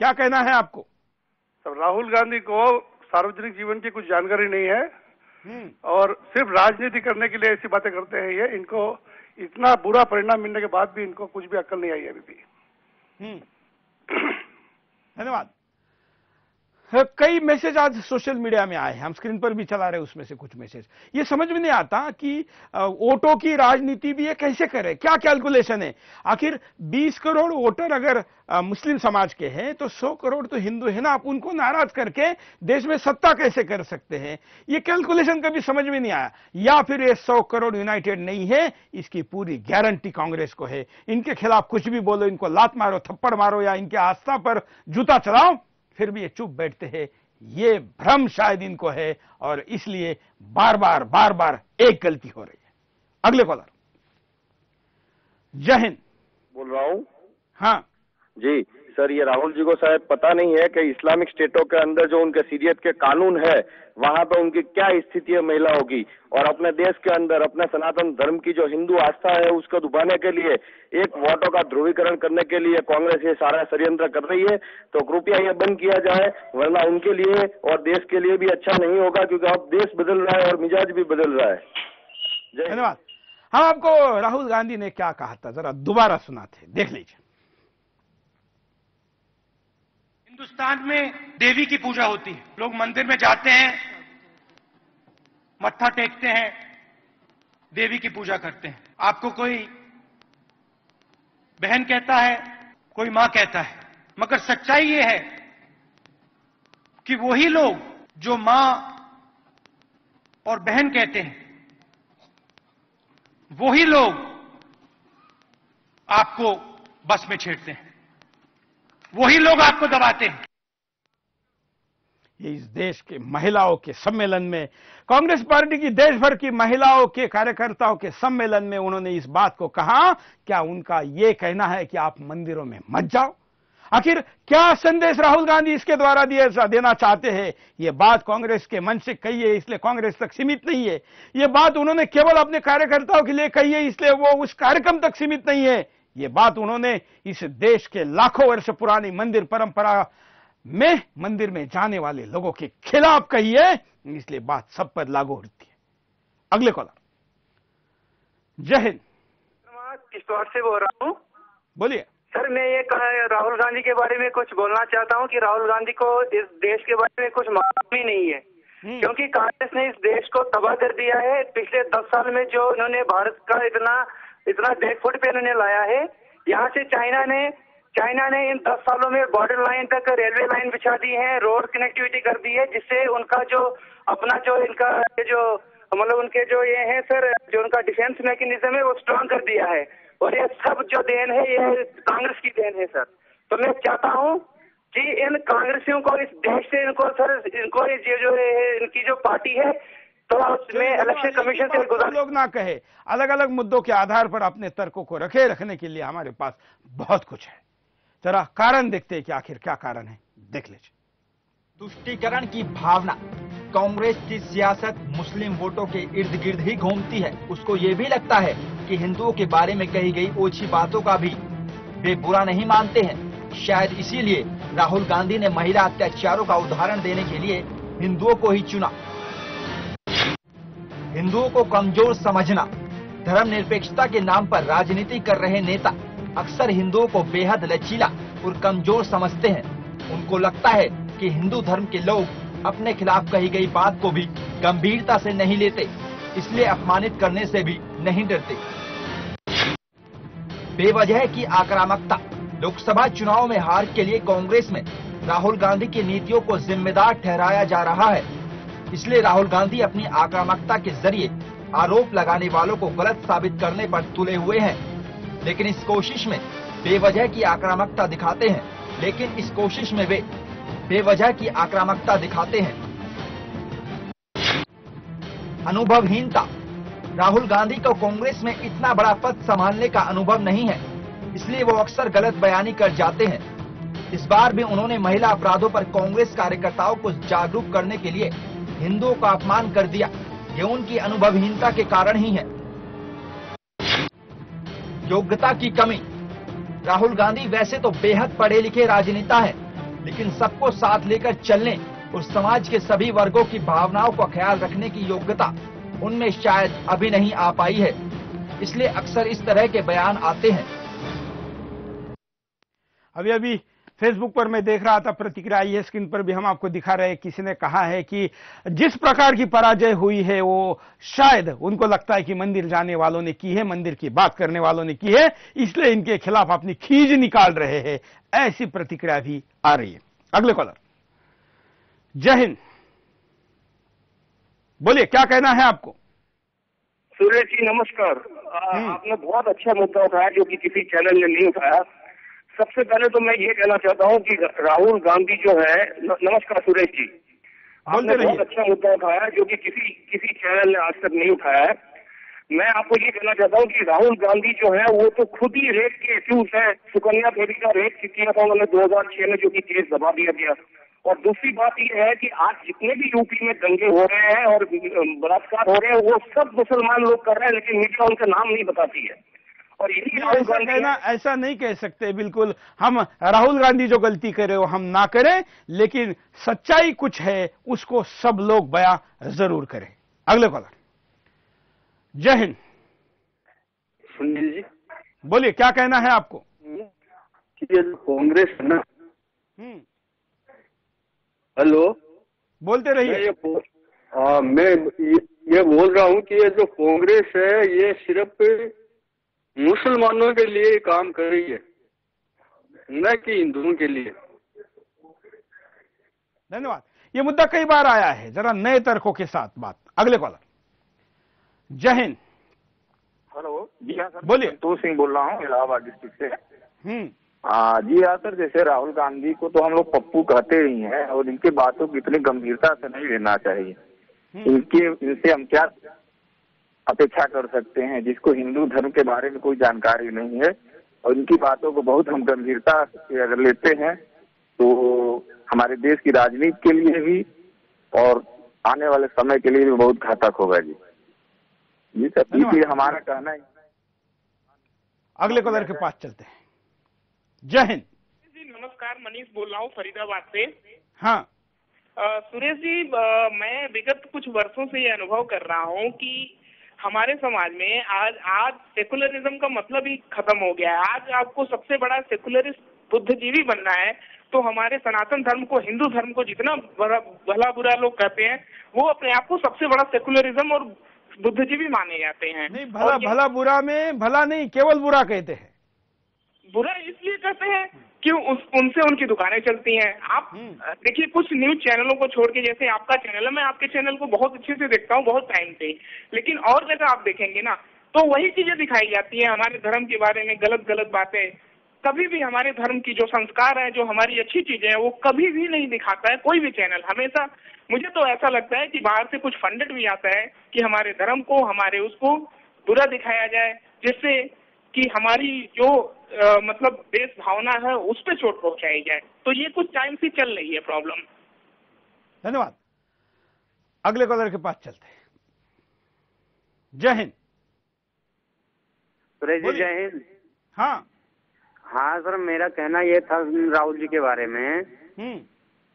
Speaker 1: क्या कहना है आपको?
Speaker 16: सर राहुल गांधी को सार्वजनिक जीवन की कुछ जानकारी नहीं है। और सिर्फ़ राजनीति करने के लिए ऐसी बातें करते हैं ये इनको इतना बुरा परिणाम मिलने के बाद भी इनको कुछ भी अक्ल नहीं आई अभी भी।
Speaker 1: हम्म। धन्यवाद। कई मैसेज आज सोशल मीडिया में आए हैं। हम स्क्रीन पर भी चला रहे हैं उसमें से कुछ मैसेज ये समझ में नहीं आता कि वोटों की राजनीति भी ये कैसे करे? क्या कैलकुलेशन है? आखिर 20 करोड़ वोटर अगर मुस्लिम समाज के हैं तो 100 करोड़ तो हिंदू है ना, आप उनको नाराज़ करके देश में सत्ता कैसे कर सकते हैं? ये कैलकुलेशन कभी समझ में नहीं आया। या फिर ये सौ करोड़ यूनाइटेड नहीं है, इसकी पूरी गारंटी कांग्रेस को है। इनके खिलाफ कुछ भी बोलो, इनको लात मारो, थप्पड़ मारो, या इनके आस्था पर जूता चलाओ। फिर भी ये चुप बैठते हैं। ये भ्रम शायद इनको है और इसलिए बार बार बार बार एक गलती हो रही है। अगले कॉलर जय हिंद।
Speaker 17: बोल रहा हूँ?
Speaker 1: हाँ।
Speaker 17: जी। सर, ये राहुल जी को शायद पता नहीं है कि इस्लामिक स्टेटों के अंदर जो उनके सीरियत के कानून है, वहाँ पे उनकी क्या स्थिति है महिलाओं की और अपने देश के अंदर, अपने सनातन धर्म की जो हिंदू आस्था है, उसको दुबाने के लिए, एक वोटों का ध्रुवीकरण करने के लिए कांग्रेस ये सारा षडयंत्र कर रही है तो कृपया ये बंद किया जाए, वरना उनके लिए और देश के लिए भी अच्छा नहीं होगा, क्योंकि अब देश बदल रहा है और मिजाज भी बदल रहा है।
Speaker 1: धन्यवाद। हम आपको राहुल गांधी ने क्या कहा था, जरा दोबारा सुनाते देख लीजिए।
Speaker 3: हिंदुस्तान में देवी की पूजा होती है। लोग मंदिर में जाते हैं, मत्था टेकते हैं, देवी की पूजा करते हैं। आपको कोई बहन कहता है, कोई माँ कहता है, मगर सच्चाई ये है कि वही लोग जो माँ और बहन कहते हैं, वही लोग आपको बस में छेड़ते हैं। वही लोग आपको दबाते हैं।
Speaker 1: ये इस देश के महिलाओं के सम्मेलन में, कांग्रेस पार्टी की देश भर की महिलाओं के कार्यकर्ताओं के सम्मेलन में उन्होंने इस बात को कहा, क्या उनका यह कहना है कि आप मंदिरों में मत जाओ? आखिर क्या संदेश राहुल गांधी इसके द्वारा दिए देना चाहते हैं? यह बात कांग्रेस के मन से कही है, इसलिए कांग्रेस तक सीमित नहीं है। यह बात उन्होंने केवल अपने कार्यकर्ताओं के लिए कही है, इसलिए वो उस कार्यक्रम तक सीमित नहीं है। ये बात उन्होंने इस देश के लाखों वर्ष पुरानी मंदिर परंपरा में मंदिर में जाने वाले लोगों के खिलाफ कही है। इसलिए बात सब पर लागू होती है। अगले कॉलर जय हिंद।
Speaker 18: किश्तवाड़ से बोल रहा हूँ।
Speaker 1: बोलिए।
Speaker 18: सर मैं ये राहुल गांधी के बारे में कुछ बोलना चाहता हूँ कि राहुल गांधी को इस देश के बारे में कुछ मालूम ही नहीं है। क्योंकि कांग्रेस ने इस देश को तबाह कर दिया है। पिछले दस साल में जो उन्होंने भारत का इतना इतना डेढ़ फुट पे इन्होंने लाया है। यहाँ से चाइना ने चाइना ने इन दस सालों में बॉर्डर लाइन तक रेलवे लाइन बिछा दी है रोड कनेक्टिविटी कर दी है, जिससे उनका जो अपना जो इनका जो मतलब उनके जो ये है सर जो उनका डिफेंस मैकेनिज्म है, वो स्ट्रांग कर दिया है। और ये सब जो देन है, ये कांग्रेस की देन है सर तो मैं चाहता हूँ कि इन कांग्रेसियों को, इस देश से इनको सर इनको ये जो है, इनकी जो पार्टी है तो उसमें इलेक्शन कमीशन से गुजार
Speaker 1: लोग ना कहे। अलग अलग मुद्दों के आधार पर अपने तर्कों को रखे रखने के लिए हमारे पास बहुत कुछ है। जरा कारण देखते हैं कि आखिर क्या कारण है। देख लीजिए।
Speaker 19: तुष्टिकरण की भावना कांग्रेस की सियासत मुस्लिम वोटों के इर्द गिर्द ही घूमती है। उसको ये भी लगता है कि हिंदुओं के बारे में कही गई ओछी बातों का भी वे बुरा नहीं मानते हैं। शायद इसीलिए राहुल गांधी ने महिला अत्याचारों का उदाहरण देने के लिए हिंदुओं को ही चुना। हिंदुओं को कमज़ोर समझना, धर्मनिरपेक्षता के नाम पर राजनीति कर रहे नेता अक्सर हिंदुओं को बेहद लचीला और कमज़ोर समझते हैं। उनको लगता है कि हिंदू धर्म के लोग अपने खिलाफ कही गई बात को भी गंभीरता से नहीं लेते, इसलिए अपमानित करने से भी नहीं डरते। बेवजह की आक्रामकता, लोकसभा चुनाव में हार के लिए कांग्रेस में राहुल गांधी की नीतियों को जिम्मेदार ठहराया जा रहा है। इसलिए राहुल गांधी अपनी आक्रामकता के ज़रिए आरोप लगाने वालों को गलत साबित करने पर तुले हुए हैं। लेकिन इस कोशिश में बेवजह की आक्रामकता दिखाते हैं। लेकिन इस कोशिश में वे बेवजह की आक्रामकता दिखाते हैं। अनुभवहीनता। राहुल गांधी को कांग्रेस में इतना बड़ा पद संभालने का अनुभव नहीं है। इसलिए वो अक्सर गलत बयानी कर जाते हैं। इस बार भी उन्होंने महिला अपराधों पर कांग्रेस कार्यकर्ताओं को जागरूक करने के लिए हिंदुओं का अपमान कर दिया। ये उनकी अनुभवहीनता के कारण ही है। योग्यता की कमी। राहुल गांधी वैसे तो बेहद पढ़े लिखे राजनेता हैं, लेकिन सबको साथ लेकर चलने और समाज के सभी वर्गों की भावनाओं का ख्याल रखने की योग्यता उनमें शायद अभी नहीं आ पाई है। इसलिए अक्सर इस तरह के बयान आते हैं।
Speaker 1: अभी अभी फेसबुक पर मैं देख रहा था प्रतिक्रिया ये स्क्रीन पर भी हम आपको दिखा रहे हैं किसी ने कहा है कि जिस प्रकार की पराजय हुई है वो शायद उनको लगता है कि मंदिर जाने वालों ने की है मंदिर की बात करने वालों ने की है इसलिए इनके खिलाफ अपनी खींच निकाल रहे हैं। ऐसी प्रतिक्रिया भी आ रही है। अगले कॉलर जय हिंद। बोलिए क्या कहना है आपको?
Speaker 11: सूर्य जी नमस्कार। आपने बहुत अच्छा मुद्दा उठाया जो कि किसी चैनल ने नहीं उठाया। सबसे पहले तो मैं ये कहना चाहता हूँ कि राहुल गांधी जो है नमस्कार सुरेश जी। आपने बहुत अच्छा मुद्दा उठाया जो कि किसी किसी चैनल ने आज तक नहीं उठाया है। मैं आपको ये कहना चाहता हूँ कि राहुल गांधी जो है वो तो खुद ही रेप के एक्यूज है। सुकन्या देवी का रेप किया था उन्होंने 2006 में जो कि केस दबा दिया गया। और दूसरी बात ये है कि आज जितने भी यूपी में दंगे हो रहे हैं और बलात्कार हो रहे हैं वो सब मुसलमान लोग कर रहे हैं लेकिन मीडिया उनका नाम नहीं बताती है। और यही राहुल
Speaker 1: ऐसा
Speaker 11: गांधी
Speaker 1: कहना ऐसा नहीं कह सकते बिल्कुल। हम राहुल गांधी जो गलती करे वो हम ना करें लेकिन सच्चाई कुछ है उसको सब लोग बया ज़रूर करें। अगले कॉलर जय हिंद।
Speaker 20: सुनील जी।
Speaker 1: बोलिए क्या कहना है आपको?
Speaker 20: ये कांग्रेस है ना
Speaker 1: हम्म,
Speaker 20: हेलो?
Speaker 1: बोलते रहिए।
Speaker 20: हाँ मैं ये, ये बोल रहा हूँ कि ये जो कांग्रेस है ये सिर्फ़ मुसलमानों के लिए काम कर रही है न कि हिंदुओं के लिए।
Speaker 1: धन्यवाद। ये मुद्दा कई बार आया है जरा नए तर्कों के साथ बात। अगले कॉलर जय हिंद।
Speaker 21: हेलो। जी हाँ सर
Speaker 1: बोलिए।
Speaker 21: संतोष सिंह बोल रहा हूँ इलाहाबाद डिस्ट्रिक्ट से।
Speaker 1: हम्म।
Speaker 21: हाँ जी हाँ सर जैसे राहुल गांधी को तो हम लोग पप्पू कहते ही हैं और इनकी बातों को इतनी गंभीरता से नहीं लेना चाहिए। इनके इनसे हम क्या अपेक्षा कर सकते हैं जिसको हिंदू धर्म के बारे में कोई जानकारी नहीं है और इनकी बातों को बहुत हम गंभीरता से अगर लेते हैं तो हमारे देश की राजनीति के लिए भी और आने वाले समय के लिए भी बहुत घातक होगा जी। जी सर इसलिए हमारा कहना है।
Speaker 1: अगले कॉलर के पास चलते हैं। जय हिंद।
Speaker 22: जी नमस्कार मनीष बोल रहा हूँ फरीदाबाद से।
Speaker 1: हाँ।
Speaker 22: अ, सुरेश जी अ, मैं विगत कुछ वर्षों से ये अनुभव कर रहा हूँ कि हमारे समाज में आज आज सेकुलरिज्म का मतलब ही खत्म हो गया है। आज आपको सबसे बड़ा सेकुलरिस्ट बुद्धिजीवी बनना है तो हमारे सनातन धर्म को हिंदू धर्म को जितना भला बुरा लोग कहते हैं वो अपने आप को सबसे बड़ा सेकुलरिज्म और बुद्धिजीवी माने जाते हैं।
Speaker 1: नहीं भला भला बुरा में भला नहीं केवल बुरा कहते हैं।
Speaker 22: बुरा इसलिए कहते हैं कि उस, उनसे उनकी दुकानें चलती हैं। आप देखिए कुछ न्यूज़ चैनलों को छोड़ के जैसे आपका चैनल है मैं आपके चैनल को बहुत अच्छे से देखता हूँ बहुत टाइम से। लेकिन और जगह आप देखेंगे ना तो वही चीज़ें दिखाई जाती है हमारे धर्म के बारे में गलत गलत बातें। कभी भी हमारे धर्म की जो संस्कार है जो हमारी अच्छी चीज़ें हैं वो कभी भी नहीं दिखाता है कोई भी चैनल हमेशा मुझे तो ऐसा लगता है कि बाहर से कुछ फंडेड भी आता है कि हमारे धर्म को हमारे उसको बुरा दिखाया जाए जिससे कि हमारी जो अ, मतलब देश भावना है उस पर चोट पहुंचाई जाए। तो ये कुछ टाइम से चल रही है प्रॉब्लम
Speaker 1: धन्यवाद। अगले कॉलर के पास चलते हैं। जय हिंद।
Speaker 23: सुरेश जी जय हिंद।
Speaker 1: हाँ।
Speaker 23: हाँ सर मेरा कहना ये था राहुल जी के बारे में
Speaker 1: हम्म।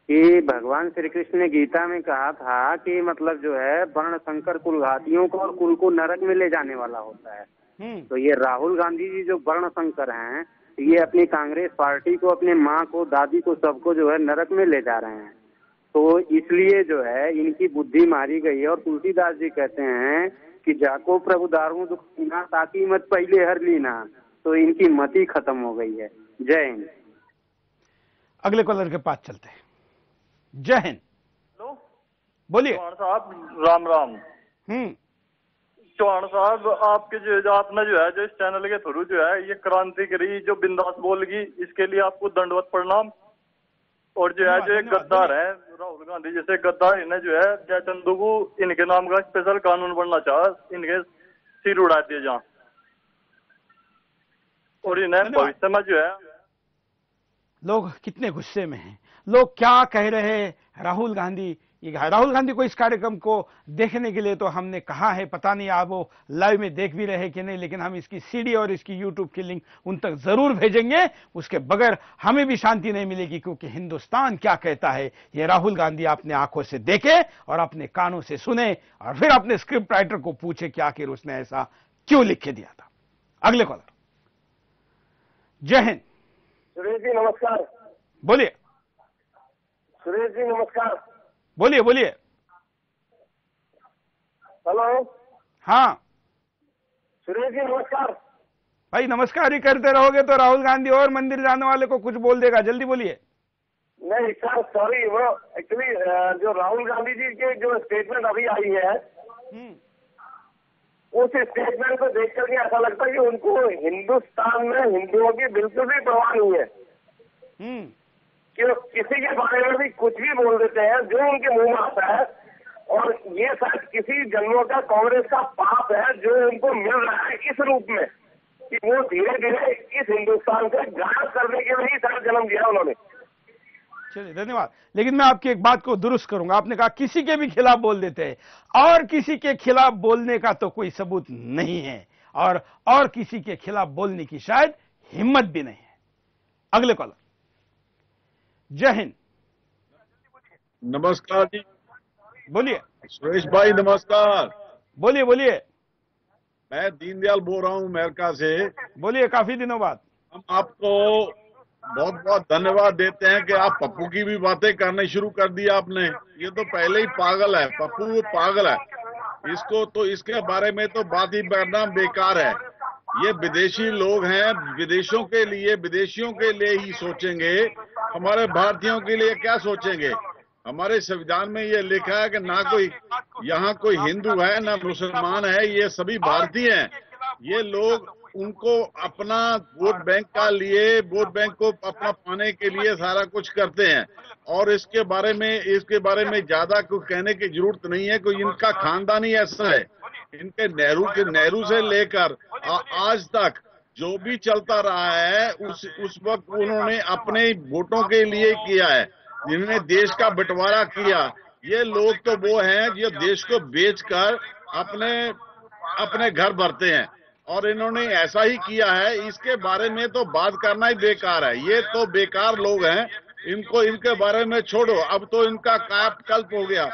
Speaker 23: कि भगवान श्री कृष्ण ने गीता में कहा था कि मतलब जो है वर्ण संकर कुलघातियों को और कुल को नरक में ले जाने वाला होता है। तो ये राहुल गांधी जी जो वर्ण संकर हैं ये अपनी कांग्रेस पार्टी को अपने माँ को दादी को सबको जो है नरक में ले जा रहे हैं। तो इसलिए जो है इनकी बुद्धि मारी गई है और तुलसीदास जी कहते हैं कि जाको प्रभु दारू दुख ना ताकि मत पहले हर लीना। तो इनकी मति खत्म हो गई है। जय हिंद।
Speaker 1: अगले कॉलर के पास चलते हैं। जय हिंद। हेलो।
Speaker 24: बोलिए। साहब राम राम।
Speaker 1: हम्म।
Speaker 24: चौहान साहब आपके जो आपने जो है जो इस चैनल के थ्रू जो है ये क्रांति करी जो बिंदास बोलगी इसके लिए आपको दंडवत प्रणाम। और जो है जो एक गद्दार है राहुल गांधी जैसे गद्दार इन्हें जो है जय चंदू को इनके नाम का स्पेशल कानून बनना चाह इनके सिर उड़ा दिए जा और इन्हें भविष्य में जो है
Speaker 1: लोग कितने गुस्से में हैं। लोग क्या कह रहे हैं राहुल गांधी? ये राहुल गांधी को इस कार्यक्रम को देखने के लिए तो हमने कहा है पता नहीं आप वो लाइव में देख भी रहे कि नहीं लेकिन हम इसकी सीडी और इसकी यूट्यूब की लिंक उन तक ज़रूर भेजेंगे। उसके बगैर हमें भी शांति नहीं मिलेगी क्योंकि हिंदुस्तान क्या कहता है ये राहुल गांधी अपने आँखों से देखे और अपने कानों से सुने और फिर अपने स्क्रिप्ट राइटर को पूछे कि आखिर उसने ऐसा क्यों लिख के दिया था। अगले कॉलर जय हिंद।
Speaker 4: सुरेश जी नमस्कार।
Speaker 1: बोलिए।
Speaker 4: सुरेश जी नमस्कार।
Speaker 1: बोलिए बोलिए।
Speaker 4: हेलो।
Speaker 1: हाँ।
Speaker 4: सुरेश जी नमस्कार।
Speaker 1: भाई नमस्कार ही करते रहोगे तो राहुल गांधी और मंदिर जाने वाले को कुछ बोल देगा जल्दी बोलिए।
Speaker 4: नहीं सर सॉरी वो एक्चुअली जो राहुल गांधी जी के जो स्टेटमेंट अभी आई है उस स्टेटमेंट को देख करके ऐसा लगता है कि उनको हिंदुस्तान में हिंदुओं की बिल्कुल भी परवाह नहीं है। कि किसी के बारे में भी कुछ भी बोल देते हैं, जो उनके मुँह में आता है। और ये शायद किसी जन्मों का कांग्रेस का पाप है, जो उनको मिल रहा है इस रूप में कि वो धीरे धीरे इस हिंदुस्तान से गायब करने के लिए ही शायद जन्म दिया उन्होंने।
Speaker 1: चलिए, धन्यवाद। लेकिन मैं आपकी एक बात को दुरुस्त करूँगा। आपने कहा किसी के भी खिलाफ बोल देते हैं। और किसी के खिलाफ बोलने का तो कोई सबूत नहीं है। और और किसी के खिलाफ बोलने की शायद हिम्मत भी नहीं है। अगले कॉलर जय हिंद।
Speaker 25: नमस्कार जी।
Speaker 1: बोलिए।
Speaker 25: सुरेश भाई नमस्कार।
Speaker 1: बोलिए बोलिए।
Speaker 25: मैं दीनदयाल बोल रहा हूँ अमेरिका से।
Speaker 1: बोलिए काफ़ी दिनों बाद।
Speaker 25: हम आपको बहुत बहुत धन्यवाद देते हैं कि आप पप्पू की भी बातें करने शुरू कर दी आपने। ये तो पहले ही पागल है पप्पू पागल है। इसको तो इसके बारे में तो बात ही करना बेकार है। ये विदेशी लोग हैं, विदेशों के लिए, विदेशियों के लिए ही सोचेंगे। हमारे भारतीयों के लिए क्या सोचेंगे? हमारे संविधान में ये लिखा है कि ना कोई, यहाँ कोई हिंदू है, ना मुसलमान है, ये सभी भारतीय हैं। ये लोग उनको अपना वोट बैंक का लिए, वोट बैंक को अपना पाने के लिए सारा कुछ करते हैं। और इसके बारे में, इसके बारे में ज़्यादा कुछ कहने की ज़रूरत नहीं है, कोई इनका खानदान ही ऐसा है। इनके नेहरू के नेहरू से लेकर आज तक जो भी चलता रहा है, उस उस वक्त उन्होंने अपने वोटों के लिए किया है, जिन्होंने देश का बंटवारा किया। ये लोग तो वो हैं, जो देश को बेचकर अपने अपने घर भरते हैं। और इन्होंने ऐसा ही किया है, इसके बारे में तो बात करना ही बेकार है। ये तो बेकार लोग हैं, इनको इनके बारे में छोड़ो। अब तो इनका काप कल्प हो गया।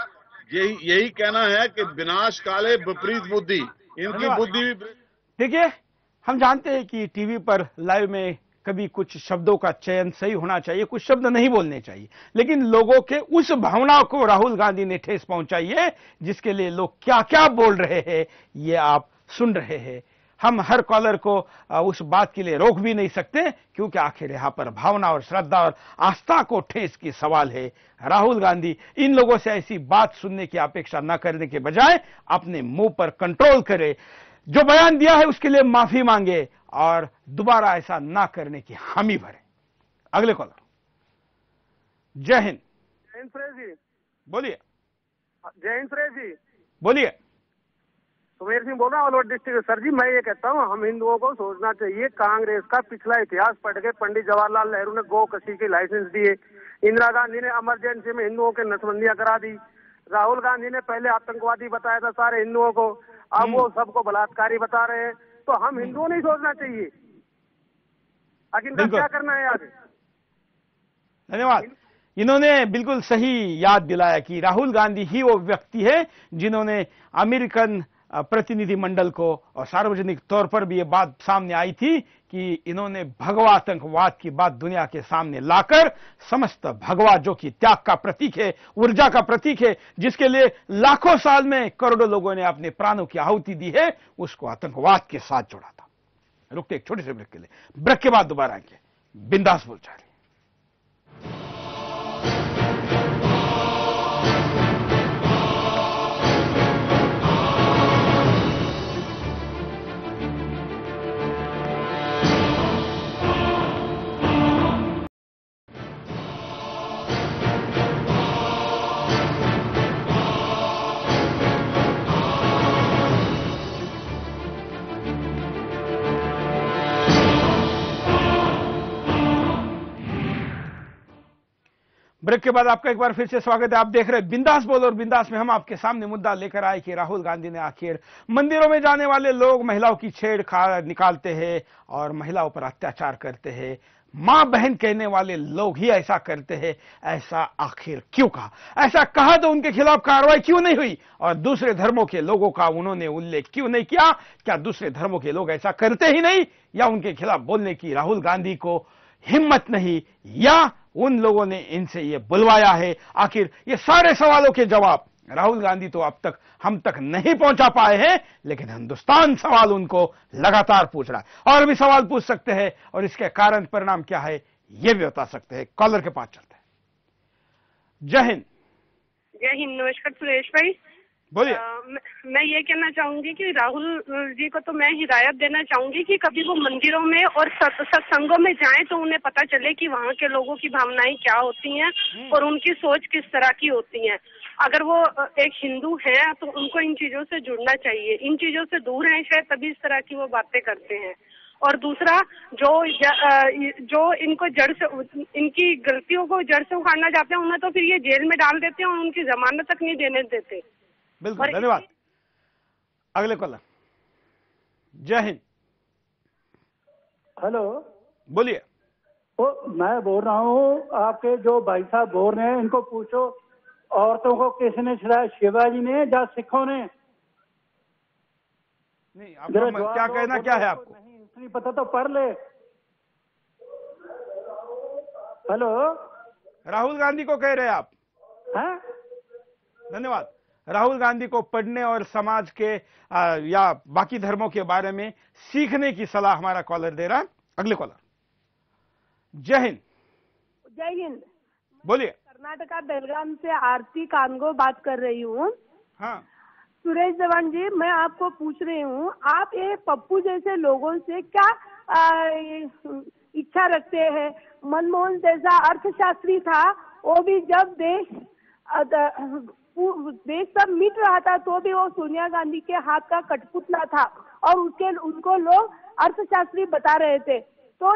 Speaker 25: यही यही कहना है कि विनाश काले विपरीत बुद्धि। इनकी बुद्धि
Speaker 1: देखिए हम जानते हैं कि टीवी पर लाइव में कभी कुछ शब्दों का चयन सही होना चाहिए कुछ शब्द नहीं बोलने चाहिए। लेकिन लोगों के उस भावना को राहुल गांधी ने ठेस पहुंचाई है जिसके लिए लोग क्या क्या बोल रहे हैं ये आप सुन रहे हैं। हम हर कॉलर को उस बात के लिए रोक भी नहीं सकते क्योंकि आखिर यहाँ पर भावना और श्रद्धा और आस्था को ठेस की सवाल है। राहुल गांधी इन लोगों से ऐसी बात सुनने की अपेक्षा न करने के बजाय अपने मुँह पर कंट्रोल करे। जो बयान दिया है उसके लिए माफ़ी मांगे और दोबारा ऐसा ना करने की हामी भरे। अगले कॉलर। जय हिंद।
Speaker 26: जय हिंद जी
Speaker 1: बोलिए।
Speaker 26: जय हिंद जी
Speaker 1: बोलिए।
Speaker 26: सुमेर सिंह बोल रहा हूँ अलवर डिस्ट्रिक्ट सर जी मैं ये कहता हूँ हम हिंदुओं को सोचना चाहिए कांग्रेस का पिछला इतिहास पढ़ के पंडित जवाहरलाल नेहरू ने गौ कशी के लाइसेंस दिए। इंदिरा गांधी ने इमरजेंसी में हिंदुओं के नसबंदियाँ करा दी। राहुल गांधी ने पहले आतंकवादी बताया था सारे हिंदुओं को अब वो सबको बलात्कारी बता रहे हैं। तो हम हिंदुओं नहीं सोचना चाहिए। आखिर क्या करना है आगे
Speaker 1: धन्यवाद। इन्होंने बिल्कुल सही याद दिलाया कि राहुल गांधी ही वो व्यक्ति है जिन्होंने अमेरिकन प्रतिनिधिमंडल को, और सार्वजनिक तौर पर भी ये बात सामने आई थी कि इन्होंने भगवा आतंकवाद की बात दुनिया के सामने लाकर, समस्त भगवा जो कि त्याग का प्रतीक है, ऊर्जा का प्रतीक है, जिसके लिए लाखों साल में करोड़ों लोगों ने अपने प्राणों की आहुति दी है, उसको आतंकवाद के साथ जोड़ा था। रुकते एक छोटे से ब्रेक के लिए। ब्रेक के बाद दोबारा आएँगे। बिंदास बोल ब्रेक के बाद आपका एक बार फिर से स्वागत है। आप देख रहे हैं बिंदास बोल और बिंदास में हम आपके सामने मुद्दा लेकर आए कि राहुल गांधी ने आखिर मंदिरों में जाने वाले लोग महिलाओं की छेड़ खा निकालते हैं और महिलाओं पर अत्याचार करते हैं। माँ बहन कहने वाले लोग ही ऐसा करते हैं। ऐसा आखिर क्यों कहा? ऐसा कहा तो उनके खिलाफ कार्रवाई क्यों नहीं हुई? और दूसरे धर्मों के लोगों का उन्होंने उल्लेख क्यों नहीं किया? क्या दूसरे धर्मों के लोग ऐसा करते ही नहीं? या उनके खिलाफ बोलने की राहुल गांधी को हिम्मत नहीं, या उन लोगों ने इनसे यह बुलवाया है। आखिर ये सारे सवालों के जवाब राहुल गांधी तो अब तक हम तक नहीं पहुँचा पाए हैं, लेकिन हिंदुस्तान सवाल उनको लगातार पूछ रहा है। और भी सवाल पूछ सकते हैं, और इसके कारण परिणाम क्या है यह भी बता सकते हैं। कॉलर के पास चलते हैं। जय हिंद।
Speaker 27: जय हिंद, नमस्कार सुरेश भाई।
Speaker 1: बोलिए।
Speaker 28: मैं ये कहना चाहूँगी कि राहुल जी को तो मैं हिदायत देना चाहूँगी कि कभी वो मंदिरों में और सत्संगों में जाएँ तो उन्हें पता चले कि वहाँ के लोगों की भावनाएँ क्या होती हैं हम्म। और उनकी सोच किस तरह की होती है। अगर वो एक हिंदू है तो उनको इन चीज़ों से जुड़ना चाहिए। इन चीज़ों से दूर हैं शायद तभी इस तरह की वो बातें करते हैं। और दूसरा जो जो इनको जड़ से इनकी गलतियों को जड़ से उखाड़ना चाहते हैं उन्हें तो फिर ये जेल में डाल देते हैं और उनकी जमानत तक नहीं देने देते।
Speaker 1: बिल्कुल धन्यवाद। अगले कॉलर। जय हिंद।
Speaker 29: हेलो।
Speaker 1: बोलिए।
Speaker 29: ओ मैं बोल रहा हूँ आपके जो भाई साहब बोल रहे हैं इनको पूछो औरतों को किसने छुड़ाया शिवाजी ने या सिखों ने?
Speaker 1: नहीं आपको क्या कहना क्या है आपको
Speaker 29: नहीं इतनी पता तो पढ़ ले। हेलो।
Speaker 1: राहुल गांधी को कह रहे हैं आप।
Speaker 29: हैं?
Speaker 1: धन्यवाद। राहुल गांधी को पढ़ने और समाज के आ, या बाकी धर्मों के बारे में सीखने की सलाह हमारा कॉलर दे रहा अगले कॉलर जय हिंद।
Speaker 28: जय हिंद।
Speaker 1: बोलिए।
Speaker 28: कर्नाटका बेलगाम से आरती कानगो बात कर रही हूँ।
Speaker 1: हाँ।
Speaker 28: सुरेश जवान जी मैं आपको पूछ रही हूँ आप ये पप्पू जैसे लोगों से क्या आ, इच्छा रखते हैं? मनमोहन जैसा अर्थशास्त्री था वो भी जब देश देश सब मिट रहा था तो भी वो सोनिया गांधी के हाथ का कठपुतला था और उसके, उनको लोग अर्थशास्त्री बता रहे थे। तो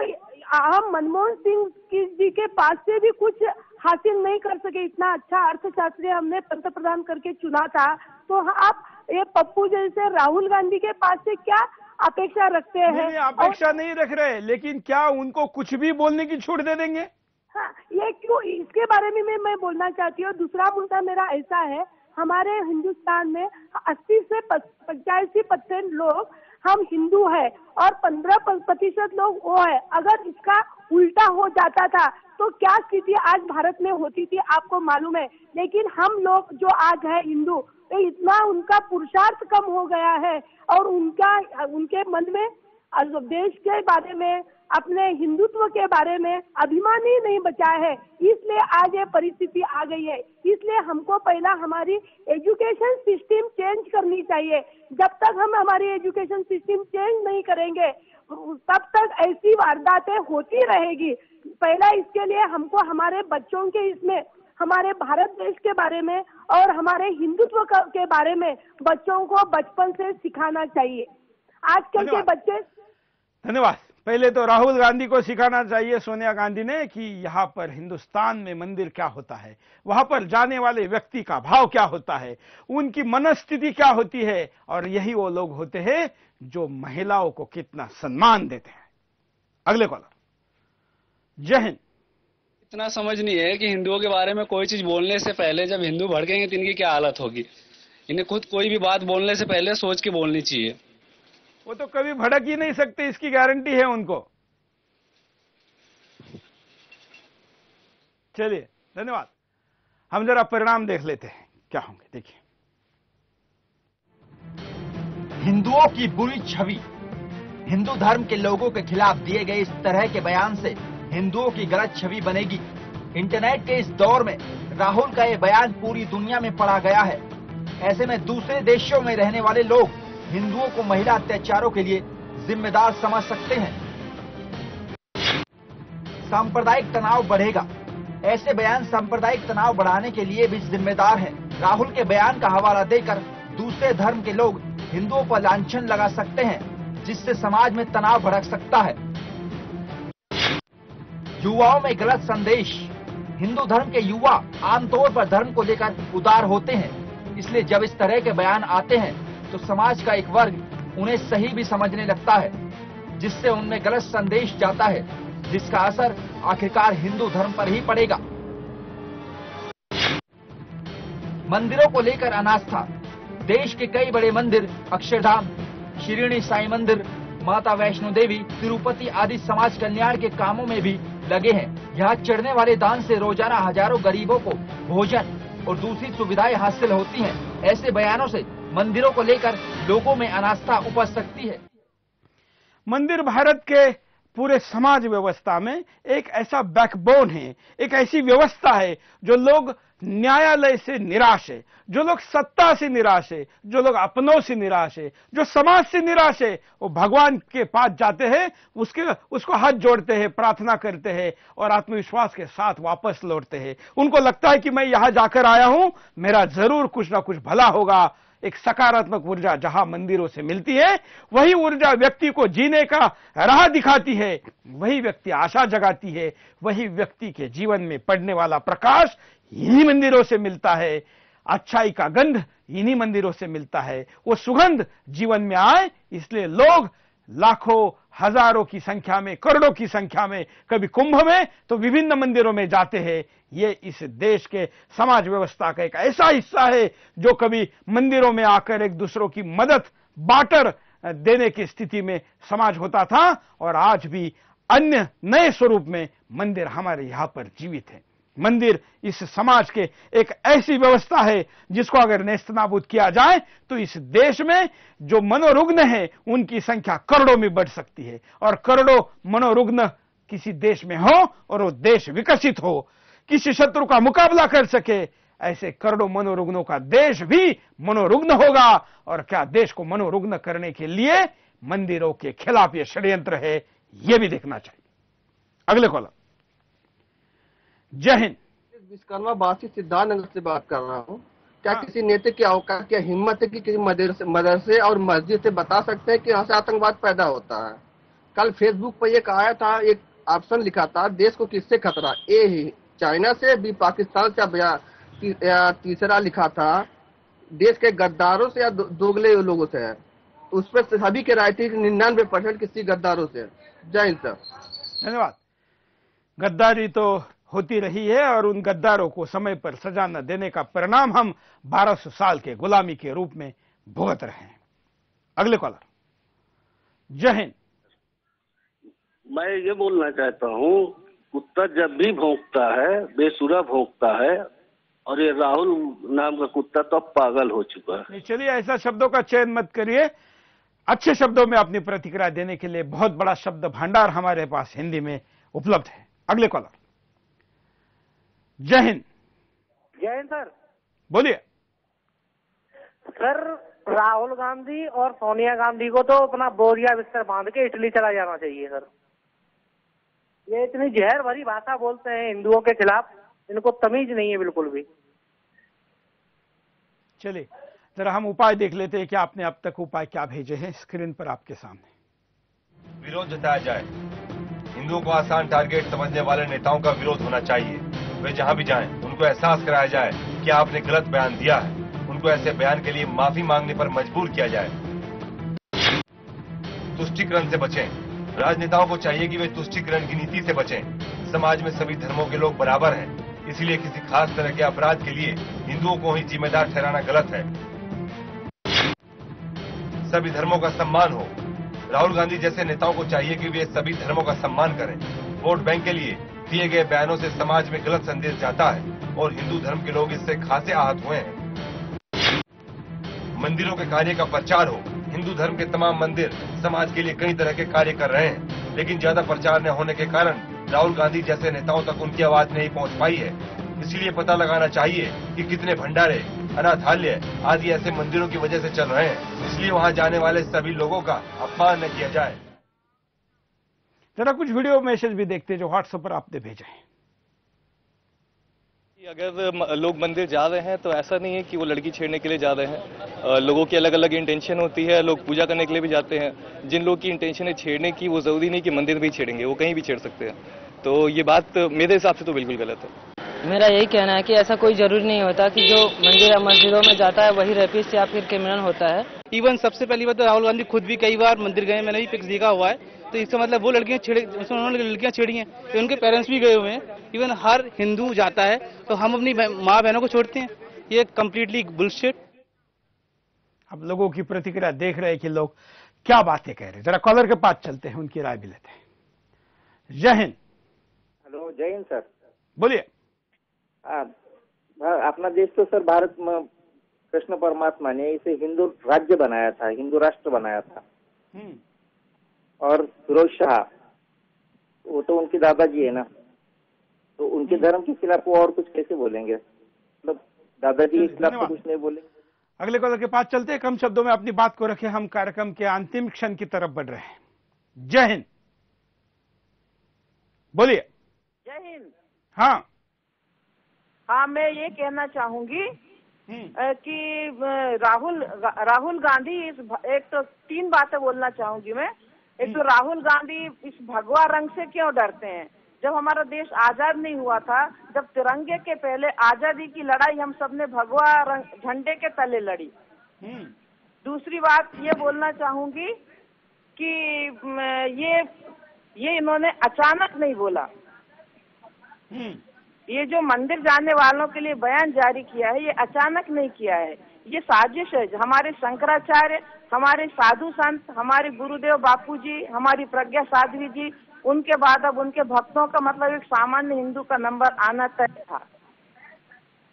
Speaker 28: हम मनमोहन सिंह जी के पास से भी कुछ हासिल नहीं कर सके। इतना अच्छा अर्थशास्त्री हमने पंत प्रधान करके चुना था। तो आप ये पप्पू जैसे राहुल गांधी के पास से क्या अपेक्षा रखते हैं?
Speaker 1: अपेक्षा और... नहीं रख रहे, लेकिन क्या उनको कुछ भी बोलने की छूट दे देंगे?
Speaker 28: हाँ ये क्यों? इसके बारे में मैं, मैं बोलना चाहती हूँ। दूसरा मुद्दा मेरा ऐसा है हमारे हिंदुस्तान में 80 से पचासी परसेंट लोग हम हिंदू है और 15 प्रतिशत लोग वो है। अगर इसका उल्टा हो जाता था तो क्या स्थिति आज भारत में होती थी आपको मालूम है? लेकिन हम लोग जो आज है हिंदू तो इतना उनका पुरुषार्थ कम हो गया है और उनका उनके मन में देश के बारे में अपने हिंदुत्व के बारे में अभिमान ही नहीं बचा है। इसलिए आज ये परिस्थिति आ गई है। इसलिए हमको पहला हमारी एजुकेशन सिस्टम चेंज करनी चाहिए। जब तक हम हमारी एजुकेशन सिस्टम चेंज नहीं करेंगे तब तक ऐसी वारदातें होती रहेगी। पहला इसके लिए हमको हमारे बच्चों के इसमें हमारे भारत देश के बारे में और हमारे हिंदुत्व के बारे में बच्चों को बचपन से सिखाना चाहिए। आजकल के बच्चे
Speaker 1: धन्यवाद। पहले तो राहुल गांधी को सिखाना चाहिए सोनिया गांधी ने कि यहाँ पर हिंदुस्तान में मंदिर क्या होता है, वहाँ पर जाने वाले व्यक्ति का भाव क्या होता है, उनकी मनस्थिति क्या होती है, और यही वो लोग होते हैं जो महिलाओं को कितना सम्मान देते हैं। अगले कॉलर जय हिंद।
Speaker 30: इतना समझ नहीं है कि हिंदुओं के बारे में कोई चीज़ बोलने से पहले जब हिंदू भड़केंगे तो इनकी क्या हालत होगी? इन्हें खुद कोई भी बात बोलने से पहले सोच के बोलनी चाहिए।
Speaker 1: वो तो कभी भड़क ही नहीं सकते, इसकी गारंटी है उनको। चलिए, धन्यवाद। हम जरा परिणाम देख लेते हैं, क्या होंगे, देखिए।
Speaker 19: हिंदुओं की बुरी छवि, हिंदू धर्म के लोगों के खिलाफ दिए गए इस तरह के बयान से हिंदुओं की गलत छवि बनेगी। इंटरनेट के इस दौर में राहुल का ये बयान पूरी दुनिया में पढ़ा गया है। ऐसे में दूसरे देशों में रहने वाले लोग हिंदुओं को महिला अत्याचारों के लिए जिम्मेदार समझ सकते हैं। सांप्रदायिक तनाव बढ़ेगा। ऐसे बयान सांप्रदायिक तनाव बढ़ाने के लिए भी जिम्मेदार है। राहुल के बयान का हवाला देकर दूसरे धर्म के लोग हिंदुओं पर लांछन लगा सकते हैं, जिससे समाज में तनाव भड़क सकता है। युवाओं में गलत संदेश। हिंदू धर्म के युवा आमतौर पर धर्म को लेकर उदार होते हैं, इसलिए जब इस तरह के बयान आते हैं तो समाज का एक वर्ग उन्हें सही भी समझने लगता है, जिससे उनमें गलत संदेश जाता है, जिसका असर आखिरकार हिंदू धर्म पर ही पड़ेगा। मंदिरों को लेकर अनास्था। देश के कई बड़े मंदिर, अक्षरधाम शिरिणी साई मंदिर, माता वैष्णो देवी, तिरुपति आदि समाज कल्याण के कामों में भी लगे हैं। यहाँ चढ़ने वाले दान से रोज़ाना हज़ारों गरीबों को भोजन और दूसरी सुविधाएँ हासिल होती हैं, ऐसे बयानों से मंदिरों को लेकर लोगों में अनास्था उपज सकती है।
Speaker 1: मंदिर भारत के पूरे समाज व्यवस्था में एक ऐसा बैकबोन है, एक ऐसी व्यवस्था है जो लोग न्यायालय से निराश है, जो लोग सत्ता से निराश है, जो लोग अपनों से निराश है, जो समाज से निराश है, वो भगवान के पास जाते हैं, उसके, उसको हाथ जोड़ते हैं, प्रार्थना करते हैं और आत्मविश्वास के साथ वापस लौटते हैं। उनको लगता है कि मैं यहाँ जाकर आया हूँ, मेरा ज़रूर कुछ ना कुछ भला होगा। एक सकारात्मक ऊर्जा जहाँ मंदिरों से मिलती है, वही ऊर्जा व्यक्ति को जीने का राह दिखाती है, वही व्यक्ति आशा जगाती है, वही व्यक्ति के जीवन में पड़ने वाला प्रकाश इन्हीं मंदिरों से मिलता है। अच्छाई का गंध इन्हीं मंदिरों से मिलता है। वो सुगंध जीवन में आए, इसलिए लोग लाखों हज़ारों की संख्या में, करोड़ों की संख्या में कभी कुंभ में तो विभिन्न मंदिरों में जाते हैं। ये इस देश के समाज व्यवस्था का एक ऐसा हिस्सा है जो कभी मंदिरों में आकर एक दूसरों की मदद, बाटर देने की स्थिति में समाज होता था और आज भी अन्य नए स्वरूप में मंदिर हमारे यहाँ पर जीवित है। मंदिर इस समाज के एक ऐसी व्यवस्था है जिसको अगर नेस्तनाबूद किया जाए तो इस देश में जो मनोरुग्न है, उनकी संख्या करोड़ों में बढ़ सकती है। और करोड़ों मनोरुग्न किसी देश में हो और वो देश विकसित हो, किसी शत्रु का मुकाबला कर सके, ऐसे करोड़ों मनोरुग्नों का देश भी मनोरुग्न होगा। और क्या देश को मनोरुग्न करने के लिए मंदिरों के खिलाफ यह षड्यंत्र है यह भी देखना चाहिए। अगले कॉलर जय हिंद।
Speaker 31: विश्वकर्मा बासी सिद्धार्थ नगर से बात कर रहा हूँ। क्या हाँ। किसी नेता की औकात क्या हिम्मत है कि किसी मदरसे मदरसे और मस्जिद से बता सकते हैं कि यहाँ से आतंकवाद पैदा होता है? कल फेसबुक पर एक आया था एक ऑप्शन लिखा था देश को किससे खतरा? ए ही चाइना से बी पाकिस्तान से ती, तीसरा लिखा था देश के गद्दारों से या दोगले लोगों से? है उस पर सभी के राय थी निन्यानवे परसेंट किसी गद्दारों से। जय हिंद सर।
Speaker 1: धन्यवाद। गद्दारी तो होती रही है और उन गद्दारों को समय पर सजा न देने का परिणाम हम 1200 साल के गुलामी के रूप में भुगत रहे हैं। अगले कॉलर जय हिंद।
Speaker 32: मैं ये बोलना चाहता हूँ कुत्ता जब भी भोंकता है बेसुरा भोंकता है और ये राहुल नाम का कुत्ता तो अब पागल हो चुका है।
Speaker 1: चलिए ऐसा शब्दों का चयन मत करिए। अच्छे शब्दों में अपनी प्रतिक्रिया देने के लिए बहुत बड़ा शब्द भंडार हमारे पास हिंदी में उपलब्ध है। अगले कॉलर जय हिंद।
Speaker 33: जय हिंद सर।
Speaker 1: बोलिए।
Speaker 33: सर राहुल गांधी और सोनिया गांधी को तो अपना बोरिया बिस्तर बाँध के इटली चला जाना चाहिए सर। ये इतनी जहर भरी भाषा बोलते हैं हिंदुओं के खिलाफ। इनको तमीज नहीं है बिल्कुल भी।
Speaker 1: चलिए जरा हम उपाय देख लेते हैं कि आपने अब तक उपाय क्या भेजे हैं स्क्रीन पर आपके सामने।
Speaker 34: विरोध जताया जाए। हिंदुओं को आसान टारगेट समझने वाले नेताओं का विरोध होना चाहिए। वे जहाँ भी जाएँ, उनको एहसास कराया जाए कि आपने गलत बयान दिया है। उनको ऐसे बयान के लिए माफ़ी मांगने पर मजबूर किया जाए। तुष्टिकरण से बचें। राजनेताओं को चाहिए कि वे तुष्टिकरण की नीति से बचें। समाज में सभी धर्मों के लोग बराबर हैं। इसलिए किसी खास तरह के अपराध के लिए हिंदुओं को ही जिम्मेदार ठहराना गलत है। सभी धर्मों का सम्मान हो। राहुल गांधी जैसे नेताओं को चाहिए कि वे सभी धर्मों का सम्मान करें। वोट बैंक के लिए दिए गए बयानों से समाज में गलत संदेश जाता है और हिंदू धर्म के लोग इससे खासे आहत हुए हैं। मंदिरों के कार्य का प्रचार हो, हिंदू धर्म के तमाम मंदिर समाज के लिए कई तरह के कार्य कर रहे हैं, लेकिन ज़्यादा प्रचार न होने के कारण राहुल गांधी जैसे नेताओं तक उनकी आवाज़ नहीं पहुँच पाई है। इसलिए पता लगाना चाहिए कि कितने भंडारे, अनाथालय आदि ऐसे मंदिरों की वजह से चल रहे हैं। इसलिए वहाँ जाने वाले सभी लोगों का अपमान न किया जाए।
Speaker 1: जरा कुछ वीडियो मैसेज भी देखते जो व्हाट्सएप पर आपने भेजा है।
Speaker 35: अगर लोग मंदिर जा रहे हैं तो ऐसा नहीं है कि वो लड़की छेड़ने के लिए जा रहे हैं। लोगों की अलग अलग इंटेंशन होती है लोग पूजा करने के लिए भी जाते हैं। जिन लोग की इंटेंशन है छेड़ने की वो ज़रूरी नहीं कि मंदिर में ही छेड़ेंगे वो कहीं भी छेड़ सकते हैं। तो ये बात मेरे हिसाब से तो बिल्कुल गलत है।
Speaker 36: मेरा यही कहना है कि ऐसा कोई ज़रूरी नहीं होता कि जो मंदिर या मस्जिदों में जाता है वही रेपिस्ट या फिर क्रिमिनल होता है।
Speaker 37: इवन सबसे पहली बात तो राहुल गांधी खुद भी कई बार मंदिर गए मैंने भी पिक्स देखा हुआ है। तो इसका मतलब वो लड़कियाँ छेड़े उन्होंने लड़कियाँ छेड़ी हैं तो उनके पेरेंट्स भी गए हुए हैं। इवन हर हिंदू जाता है तो हम अपनी माँ बहनों को छोड़ते हैं। ये कम्प्लीटली बुलशिट
Speaker 1: अब लोगों की प्रतिक्रिया देख रहे हैं कि लोग क्या बातें कह रहे हैं। जरा कॉलर के पास चलते हैं उनकी राय भी लेते हैं। जय हिंद।
Speaker 38: हेलो जय हिंद सर।
Speaker 1: बोलिए।
Speaker 38: अपना देश तो सर भारत में कृष्ण परमात्मा ने इसे हिंदू राज्य बनाया था हिंदू राष्ट्र बनाया था। हम्म। और फिरोज शाह वो तो उनके दादाजी है ना। तो उनके
Speaker 1: हम्म।
Speaker 38: धर्म के खिलाफ वो और कुछ कैसे बोलेंगे? मतलब दादाजी के खिलाफ तो कुछ नहीं बोलेंगे।
Speaker 1: अगले कॉलर के पास चलते हैं। कम शब्दों में अपनी बात को रखे। हम कार्यक्रम के अंतिम क्षण की तरफ़ बढ़ रहे हैं। जय हिंद। बोलिए।
Speaker 39: जय हिंद।
Speaker 1: हाँ।
Speaker 39: हाँ मैं ये कहना चाहूँगी अ, कि राहुल राहुल गांधी इस एक तो तीन बातें बोलना चाहूँगी मैं। एक तो राहुल गांधी इस भगवा रंग से क्यों डरते हैं? जब हमारा देश आज़ाद नहीं हुआ था जब तिरंगे के पहले आज़ादी की लड़ाई हम सबने भगवा रंग झंडे के तले लड़ी। दूसरी बात ये बोलना चाहूँगी कि ये ये इन्होंने अचानक नहीं बोला। ये जो मंदिर जाने वालों के लिए बयान जारी किया है ये अचानक नहीं किया है। ये साजिश है। हमारे शंकराचार्य हमारे साधु संत हमारे गुरुदेव बापूजी हमारी प्रज्ञा साध्वी जी उनके बाद अब उनके भक्तों का मतलब एक सामान्य हिंदू का नंबर आना तय था।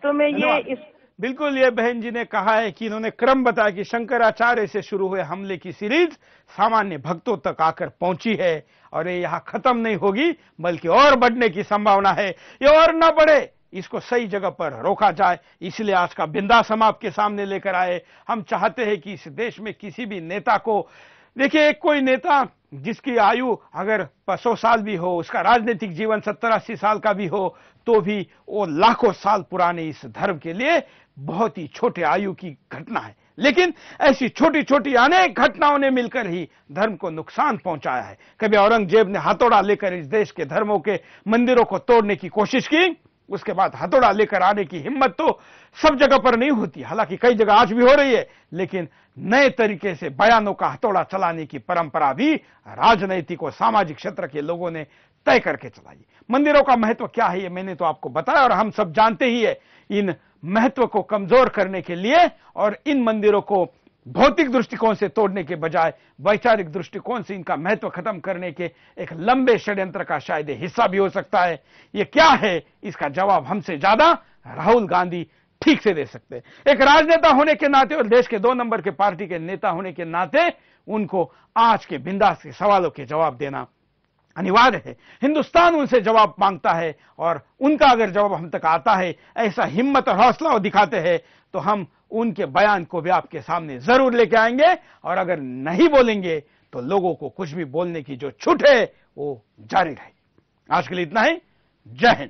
Speaker 39: तो मैं ये इस
Speaker 1: बिल्कुल ये बहन जी ने कहा है कि इन्होंने क्रम बताया कि शंकराचार्य से शुरू हुए हमले की सीरीज़ सामान्य भक्तों तक आकर पहुँची है और ये यहाँ खत्म नहीं होगी बल्कि और बढ़ने की संभावना है। ये और न बढ़े। इसको सही जगह पर रोका जाए, इसलिए आज का बिंदास हम आपके सामने लेकर आए। हम चाहते हैं कि इस देश में किसी भी नेता को, देखिए, एक कोई नेता जिसकी आयु अगर सौ साल भी हो, उसका राजनीतिक जीवन सत्तर अस्सी साल का भी हो तो भी वो लाखों साल पुराने इस धर्म के लिए बहुत ही छोटे आयु की घटना है। लेकिन ऐसी छोटी छोटी अनेक घटनाओं ने मिलकर ही धर्म को नुकसान पहुँचाया है। कभी औरंगज़ेब ने हथौड़ा लेकर इस देश के धर्मों के मंदिरों को तोड़ने की कोशिश की उसके बाद हथौड़ा लेकर आने की हिम्मत तो सब जगह पर नहीं होती। हालाँकि कई जगह आज भी हो रही है, लेकिन नए तरीके से बयानों का हथौड़ा चलाने की परंपरा भी राजनीतिक और सामाजिक क्षेत्र के लोगों ने तय करके चलाई। मंदिरों का महत्व क्या है ये मैंने तो आपको बताया और हम सब जानते ही है, इन महत्व को कमज़ोर करने के लिए और इन मंदिरों को भौतिक दृष्टिकोण से तोड़ने के बजाय वैचारिक दृष्टिकोण से इनका महत्व खत्म करने के एक लंबे षड्यंत्र का शायद हिस्सा भी हो सकता है। ये क्या है? इसका जवाब हमसे ज़्यादा राहुल गांधी ठीक से दे सकते हैं। एक राजनेता होने के नाते और देश के दो नंबर के पार्टी के नेता होने के नाते उनको आज के बिंदास के सवालों के जवाब देना अनिवार्य है। हिंदुस्तान उनसे जवाब माँगता है और उनका अगर जवाब हम तक आता है, ऐसा हिम्मत और हौसला दिखाते हैं तो हम उनके बयान को भी आपके सामने ज़रूर लेके आएँगे। और अगर नहीं बोलेंगे तो लोगों को कुछ भी बोलने की जो छूट है, वो जारी रहेगी आज के लिए इतना ही। जय हिंद।